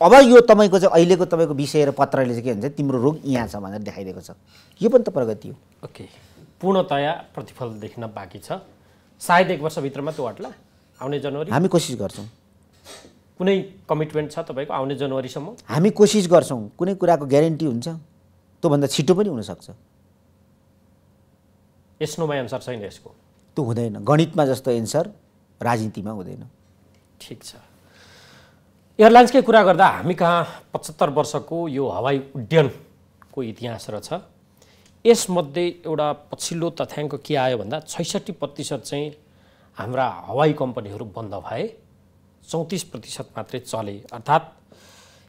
अब यो तपाईँको चाहिँ अहिलेको तपाईँको विषय र पत्रले चाहिँ के भन्छ तिम्रो रोग यहाँ छ भनेर देखाइदिएको छ। यो पनि त प्रगति हो। ओके। पूर्णतया प्रतिफल देख्न बाँकी छ। सायद एक वर्षभित्रमा त्यो अट्ला आउने जनवरी। हामी कोसिस गर्छौँ। कुनै कमिटमेन्ट छ तपाईँको आउने जनवरीसम्म? हामी कोसिस गर्छौँ। कुनै कुराको ग्यारेन्टी हुन्छ। त्योभन्दा छिटो पनि हुनसक्छ। यस नोमा एन्सर छैन यसको। त्यो हुँदैन। गणितमा जस्तो एन्सर राजनीतिमा हुँदैन। ठिक छ। एयरलाइन्सकै कुरा गर्दा हामी कहाँ पचहत्तर वर्षको यो हवाई उड्डयनको इतिहास रहेछ यसमध्ये एउटा पछिल्लो तथ्याङ्क के आयो भन्दा छैसठी प्रतिशत चाहिँ हाम्रा हवाई कम्पनीहरू बन्द भए चौतिस प्रतिशत मात्रै चले। अर्थात्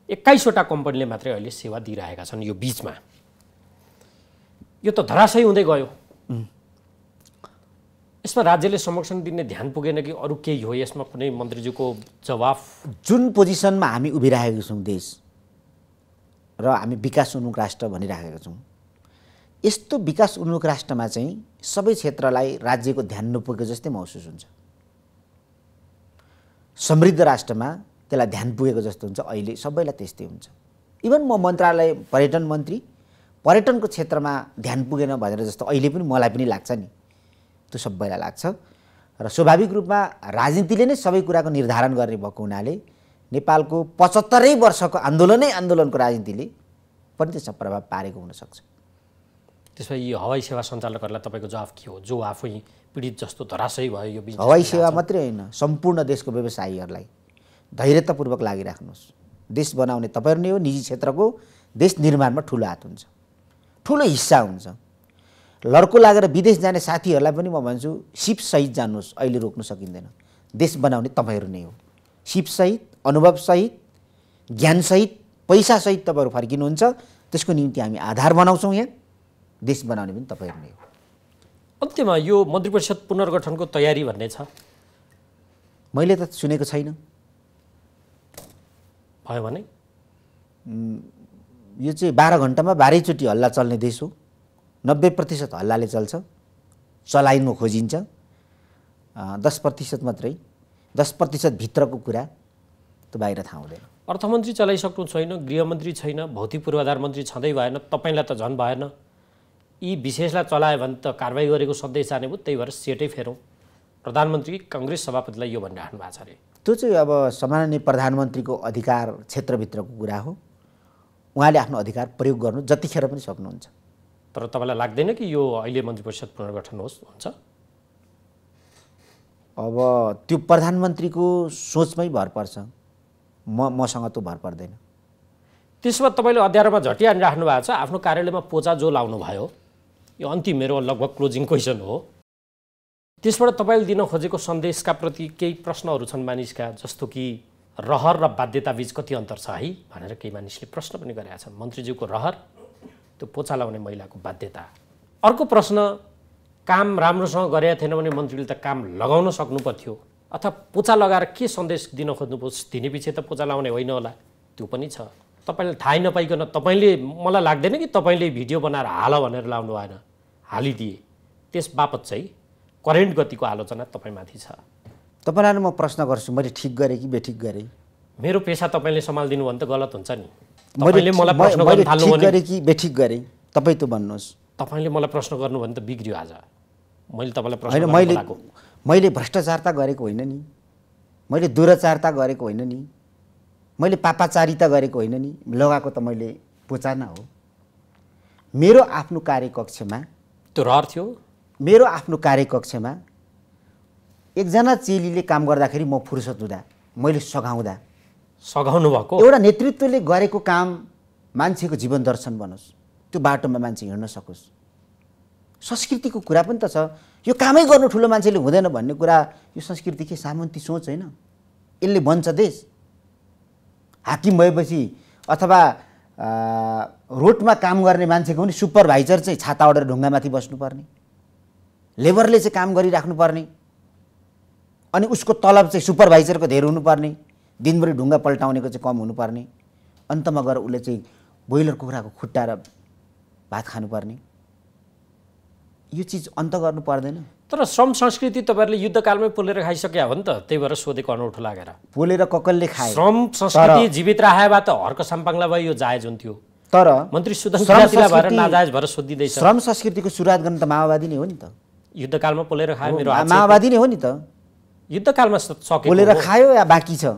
एक्काइसवटा कम्पनीले मात्रै अहिले सेवा दिइरहेका छन् यो बिचमा। यो त धराशयी हुँदै गयो। यसमा राज्यले संरक्षण दिने ध्यान पुगेन कि अरू केही हो? यसमा कुनै मन्त्रीज्यूको जवाफ? जुन पोजिसनमा हामी उभिराखेका छौँ देश र हामी विकास उन्मुख राष्ट्र भनिराखेका छौँ यस्तो विकास उन्मुख राष्ट्रमा चाहिँ सबै क्षेत्रलाई राज्यको ध्यान नपुगेको जस्तै महसुस हुन्छ। समृद्ध राष्ट्रमा त्यसलाई ध्यान पुगेको जस्तो हुन्छ। अहिले सबैलाई त्यस्तै हुन्छ। इभन म मन्त्रालय पर्यटन मन्त्री पर्यटनको क्षेत्रमा ध्यान पुगेन भनेर जस्तो अहिले पनि मलाई पनि लाग्छ नि। त्यो सबैलाई लाग्छ। र स्वाभाविक रूपमा राजनीतिले नै सबै कुराको निर्धारण गर्ने भएको हुनाले नेपालको पचहत्तरै वर्षको आन्दोलनै आन्दोलनको राजनीतिले पनि त्यसमा प्रभाव पारेको हुनसक्छ त्यसमा यी हवाई सेवा सञ्चालकहरूलाई तपाईँको जवाफ के हो? जो आफै पीडित जस्तो धराशयी भयो यो हवाई सेवा मात्रै होइन सम्पूर्ण देशको व्यवसायीहरूलाई धैर्यतापूर्वक लागिराख्नुहोस्। देश बनाउने तपाईँहरू नै हो निजी क्षेत्रको देश निर्माणमा ठुलो हात हुन्छ। ठुलो हिस्सा हुन्छ। लड्को लागेर विदेश जाने साथीहरूलाई पनि म भन्छु सिपसहित जानुहोस् अहिले रोक्नु सकिँदैन। देश बनाउने तपाईँहरू नै हो। सिपसहित अनुभवसहित ज्ञानसहित पैसासहित तपाईँहरू फर्किनुहुन्छ त्यसको निम्ति हामी आधार बनाउँछौँ यहाँ। देश बनाउने पनि तपाईँहरू नै हो। अन्त्यमा यो मन्त्री परिषद पुनर्गठनको तयारी भन्ने छ। मैले त सुनेको छैन। भयो भने? यो चाहिँ बाह्र घन्टामा बाह्रैचोटि हल्ला चल्ने देश हो। नब्बे प्रतिशत हल्लाले चल्छ चलाइनमा खोजिन्छ। दस प्रतिशत मात्रै दस प्रतिशत भित्रको कुरा त्यो बाहिर थाहा हुँदैन। अर्थमन्त्री चलाइसक्नु छैन गृहमन्त्री छैन भौतिक पूर्वाधार मन्त्री छँदै भएन तपाईँलाई त झन् भएन। यी विशेषलाई चलायो भने त कारवाही गरेको सधैँ जाने भयो त्यही भएर सेटै फेरौँ। प्रधानमन्त्री कङ्ग्रेस सभापतिलाई यो भनिराख्नु भएको छ अरे। त्यो चाहिँ अब सामान्य प्रधानमन्त्रीको अधिकार क्षेत्रभित्रको कुरा हो। उहाँले आफ्नो अधिकार प्रयोग गर्नु जतिखेर पनि सक्नुहुन्छ। तर तपाईँलाई लाग्दैन कि यो अहिले मन्त्री परिषद पुनर्गठन होस् हुन्छ? अब त्यो प्रधानमन्त्रीको सोचमै भर पर्छ। म मसँग त्यो भर पर्दैन। त्यसो भए तपाईँले अध्यारोमा झटिया राख्नु भएको छ। आफ्नो कार्यालयमा पोचा जो लाउनु भयो यो अन्तिम मेरो लगभग क्लोजिङ क्वेसन हो। त्यसबाट तपाईँले दिन खोजेको सन्देशका प्रति केही प्रश्नहरू छन् मानिसका जस्तो कि रहर र बाध्यताबीच कति अन्तर छ है भनेर केही मानिसले प्रश्न पनि गरेका छन्। मन्त्रीज्यूको रहर त्यो पोचा लाउने महिलाको बाध्यता। अर्को प्रश्न काम राम्रोसँग गरेका थिएन भने मन्त्रीले त काम लगाउन सक्नु पर्थ्यो अथवा पोचा लगाएर के सन्देश दिन खोज्नु दिने पछि त पोचा लाउने होइन होला। त्यो पनि छ। तपाईँलाई थाहै नपाइकन तपाईँले मलाई लाग्दैन कि तपाईँले भिडियो बनाएर हाल भनेर लाउनु भएन। हालिदिए। त्यस बापत चाहिँ करेन्ट गतिको आलोचना तपाईँमाथि छ। तपाईँलाई म प्रश्न गर्छु मैले ठिक गरेँ कि बेठिक गरेँ? मेरो पेसा तपाईँले सम्हालिदिनु भने त गलत हुन्छ नि। तपाईँले मलाई प्रश्न गर्न थाल्नु भने कि बेठिक गरेँ? तपाईँ त भन्नुहोस्। तपाईँले मलाई प्रश्न गर्नु भने त बिग्रियो आज। मैले तपाईँलाई प्रश्न मैले मैले भ्रष्टाचारता गरेको होइन नि। मैले दुराचारता गरेको होइन नि। मैले पापाचारिता गरेको होइन नि। लगाएको त मैले पोचाना हो। मेरो आफ्नो कार्यकक्षमा त्यो रहर थियो। मेरो आफ्नो कार्यकक्षमा एकजना चेलीले काम गर्दाखेरि म फुर्सद हुँदा मैले सघाउँदा सघाउनु भएको। एउटा नेतृत्वले गरेको काम मान्छेको जीवन दर्शन बनोस्। त्यो बाटोमा मान्छे हिँड्न सकोस्। संस्कृतिको कुरा पनि त छ। यो कामै गर्नु ठुलो मान्छेले हुँदैन भन्ने कुरा यो संस्कृति के सामन्ती सोच होइन। यसले बन्छ देश। हाकिम भएपछि अथवा रोडमा काम गर्ने मान्छेको पनि सुपरभाइजर चाहिँ छाता ओढेर ढुङ्गामाथि बस्नुपर्ने। लेबरले चाहिँ काम गरिराख्नु पर्ने अनि उसको तलब चाहिँ सुपरभाइजरको धेरै हुनुपर्ने। दिनभरि ढुङ्गा पल्टाउनेको चाहिँ कम हुनुपर्ने। अन्तमा गएर उसले चाहिँ बोइलर कुखुराको खुट्टा र भात खानुपर्ने। यो चिज अन्त गर्नु पर्दैन। तर श्रम संस्कृति तपाईँहरूले युद्धकालमै पोलेर खाइसक्यो हो नि त त्यही भएर सोधेको अनौठो लागेर। पोलेर ककलले खाए। श्रम संस्कृति जीवित राखे भए त हर्क साम्पाङलाई भए यो जायज हुन्थ्यो। तर मन्त्री भएर नाजायज भएर सोधिँदैछ। श्रम संस्कृतिको सुरुवात गर्न त माओवादी नै हो नि त। युद्धकालमा पोलेर खायो मेरो माओवादी नै हो नि त। युद्धकालमा पोलेर। खायो या बाँकी छ?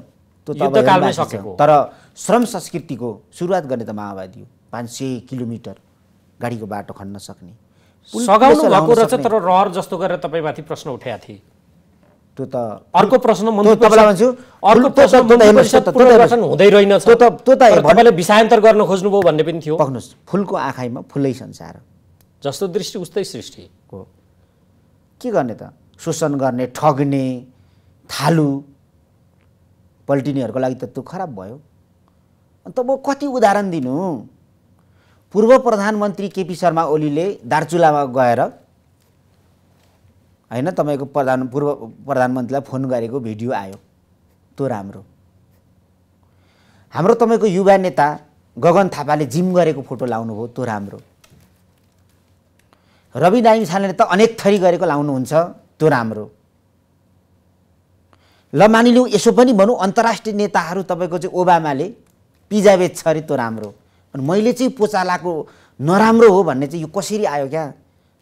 युद्धकालमै। सकेको। तर श्रम संस्कृतिको सुरुवात गर्ने त माओवादी हो। पाँच सय किलोमिटर गाडीको बाटो खन्न सक्ने। सघाउनु भएको रहेछ। तर रहर जस्तो गरेर तपाईँमाथि प्रश्न उठाएको थिए। त्यो त अर्को प्रश्न तपाईँलाई भन्छु, अर्को प्रश्न हुँदै रहेनछ त्यो त- त्यो तपाईँले विषयान्तर गर्न खोज्नुभयो भन्ने पनि थियो। पक्नुहोस् फुलको आँखाइमा फुलै संसार। जस्तो दृष्टि उस्तै सृष्टि। हो। के गर्ने त? शोषण गर्ने ठग्ने थालु। पल्टिनेहरूको लागि त त्यो खराब भयो। अन्त म कति उदाहरण दिनु? पूर्व प्रधानमन्त्री केपी शर्मा ओलीले दार्चुलामा गएर होइन तपाईँको प्रधान पूर्व प्रधानमन्त्रीलाई फोन गरेको भिडियो आयो। त्यो राम्रो। हाम्रो तपाईँको युवा नेता गगन थापाले जिम गरेको फोटो लाउनुभयो त्यो राम्रो। रवि नाइम छानेले त अनेक थरी गरेको लाउनुहुन्छ त्यो राम्रो। ल मानिलिउँ यसो पनि भनौँ अन्तर्राष्ट्रिय नेताहरू तपाईँको चाहिँ ओबामाले पिजा बेच्छ अरे त्यो राम्रो। अनि मैले चाहिँ पोचा लाएको नराम्रो हो भन्ने चाहिँ यो कसरी आयो क्या?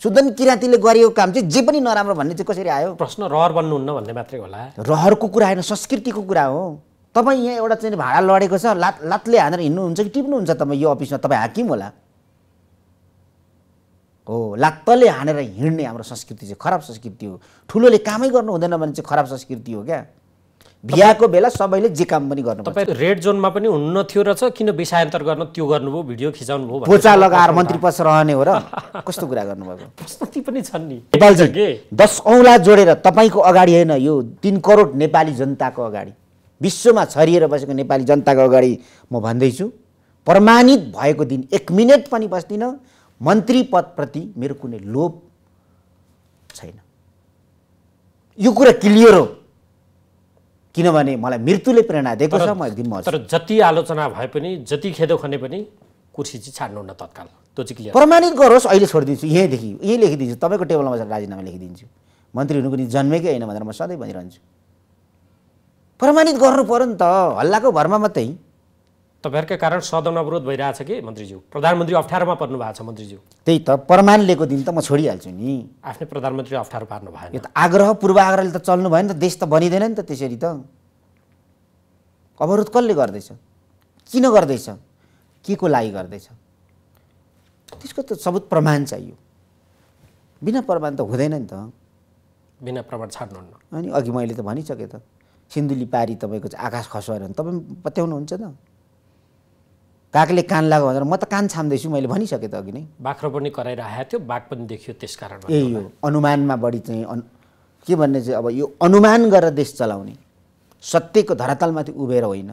सुदन किराँतीले गरेको काम चाहिँ जे पनि नराम्रो भन्ने चाहिँ कसरी आयो? प्रश्न रहर बन्नुहुन्न भन्ने मात्रै होला। रहरको कुरा होइन संस्कृतिको कुरा हो। तपाईँ यहाँ एउटा चाहिँ भाडा लडेको छ लात लातले हानेर हिँड्नुहुन्छ कि टिप्नुहुन्छ तपाईँ यो अफिसमा? तपाईँ हाकिम होला। हो लात्तले हानेर हिँड्ने हाम्रो संस्कृति चाहिँ खराब संस्कृति हो। ठुलोले कामै गर्नु हुँदैन भने चाहिँ खराब संस्कृति हो क्या? बिहाको बेला सबैले जे काम पनि गर्नु तपाईँ रेड जोनमा पनि हुन्न थियो रहेछ किन विषयान्तर गर्न त्यो गर्नुभयो भिडियो खिचाउनु भयो पोचा लगाएर मन्त्री पछि रहने हो र? कस्तो कुरा गर्नुभएको प्रश्न ती पनि छन् नि। नेपालजी दस औँला जोडेर तपाईँको अगाडि होइन यो तिन करोड नेपाली जनताको अगाडि विश्वमा छरिएर बसेको नेपाली जनताको अगाडि म भन्दैछु प्रमाणित भएको दिन एक मिनट पनि बस्दिनँ मन्त्री पदप्रति मेरो कुनै लोभ छैन। यो कुरा क्लियर हो। किनभने मलाई मृत्युले प्रेरणा दिएको छ म एक दिन मर्छु तर जति आलोचना भए पनि जति खेदो खने पनि कुर्सी चाहिँ छाड्नुहुन्न तत्काल। त्यो चाहिँ क्लियर प्रमाणित गरोस् अहिले छोडिदिन्छु यहीँदेखि यहीँ लेखिदिन्छु तपाईँको टेबलमा बसेर राजीनामा लेखिदिन्छु। मन्त्री हुनुको निम्ति जन्मेकै होइन भनेर म सधैँ भनिरहन्छु। प्रमाणित गर्नु पऱ्यो नि त हल्लाको भरमा मात्रै। तपाईँहरूकै कारण सदन अवरोध भइरहेछ कि मन्त्रीज्यू? प्रधानमन्त्री अप्ठ्यारोमा पर्नु भएको छ मन्त्रीज्यू। त्यही त प्रमाण लिएको दिन त म छोडिहाल्छु नि। आफ्नै प्रधानमन्त्री अप्ठ्यारो पार्नु भएन। यो त आग्रह पूर्वाग्रहले त चल्नु भएन नि त देश त बनिँदैन नि त त्यसरी त। अवरोध कसले गर्दैछ? किन गर्दैछ? के को लागि गर्दैछ? त्यसको त सबुत प्रमाण चाहियो। बिना प्रमाण त हुँदैन नि त। बिना प्रमाण छाड्नुहुन्न। अनि अघि मैले त भनिसकेँ त सिन्धुली पारी तपाईँको आकाश खसाएर भने तपाईँ पत्याउनुहुन्छ त। कागले कान लाग्यो भनेर म त कान छाम्दैछु मैले भनिसकेँ त अघि नै। बाख्रो पनि कराइरहेको थियो बाघ पनि देखियो त्यस कारण यही हो अनुमानमा बढी चाहिँ अनु के भन्ने चाहिँ अब यो अनुमान गरेर देश चलाउने। सत्यको धरातलमाथि उभिएर होइन।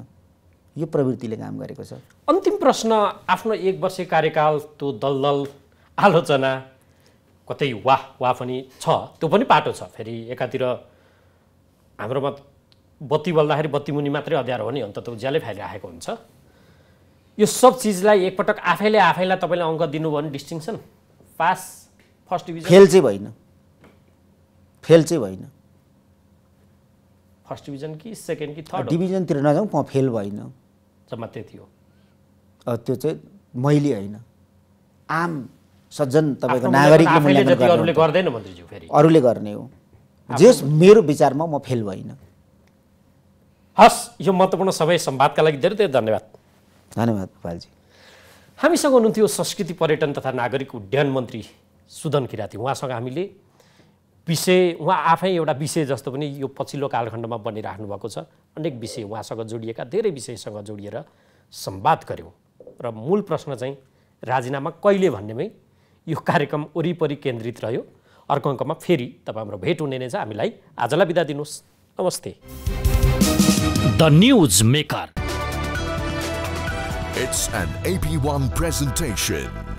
यो प्रवृत्तिले काम गरेको छ। अन्तिम प्रश्न आफ्नो एक वर्ष कार्यकाल त्यो दलदल आलोचना कतै वाह वाह पनि छ त्यो पनि पाटो छ। फेरि एकातिर हाम्रोमा बत्ती बल्दाखेरि बत्ती मुनि मात्रै अँध्यारो हो नि अन्त त उज्यालै फैलिराखेको हुन्छ। यो सब चिजलाई एकपटक आफैले आफैलाई तपाईँले अङ्क दिनुभयो भने distinction pass first division fail चाहिँ भइन फेल चाहिँ भइन फर्स्ट डिभिजन कि सेकेन्ड कि थर्ड डिभिजनतिर नजाउँ म फेल भइन जम्मा त्यति हो। त्यो चाहिँ मैले होइन। आम सज्जन तपाईँको नागरिकले गर्नुहुन्छ। गर्दैन मन्त्रीज्यू फेरि। अरूले गर्ने हो। जस मेरो विचारमा म फेल भइन हस् यो महत्त्वपूर्ण सबै सम्वादका लागि धेरै धेरै धन्यवाद। धन्यवाद गोपालजी। हामीसँग हुनुहुन्थ्यो संस्कृति पर्यटन तथा नागरिक उड्डयन मन्त्री सुदन किराती। उहाँसँग हामीले विषय उहाँ आफै एउटा विषय जस्तो पनि यो पछिल्लो कालखण्डमा बनिराख्नु भएको छ। अनेक विषय उहाँसँग जोडिएका धेरै विषयसँग जोडिएर संवाद गऱ्यौँ र मूल प्रश्न चाहिँ राजीनामा कहिले भन्नेमै यो कार्यक्रम वरिपरि केन्द्रित रह्यो। अर्को अङ्कमा फेरि तपाईँ हाम्रो भेट हुने नै छ। हामीलाई आजलाई बिदा दिनुहोस्। नमस्ते। The news maker. It's an AP1 presentation.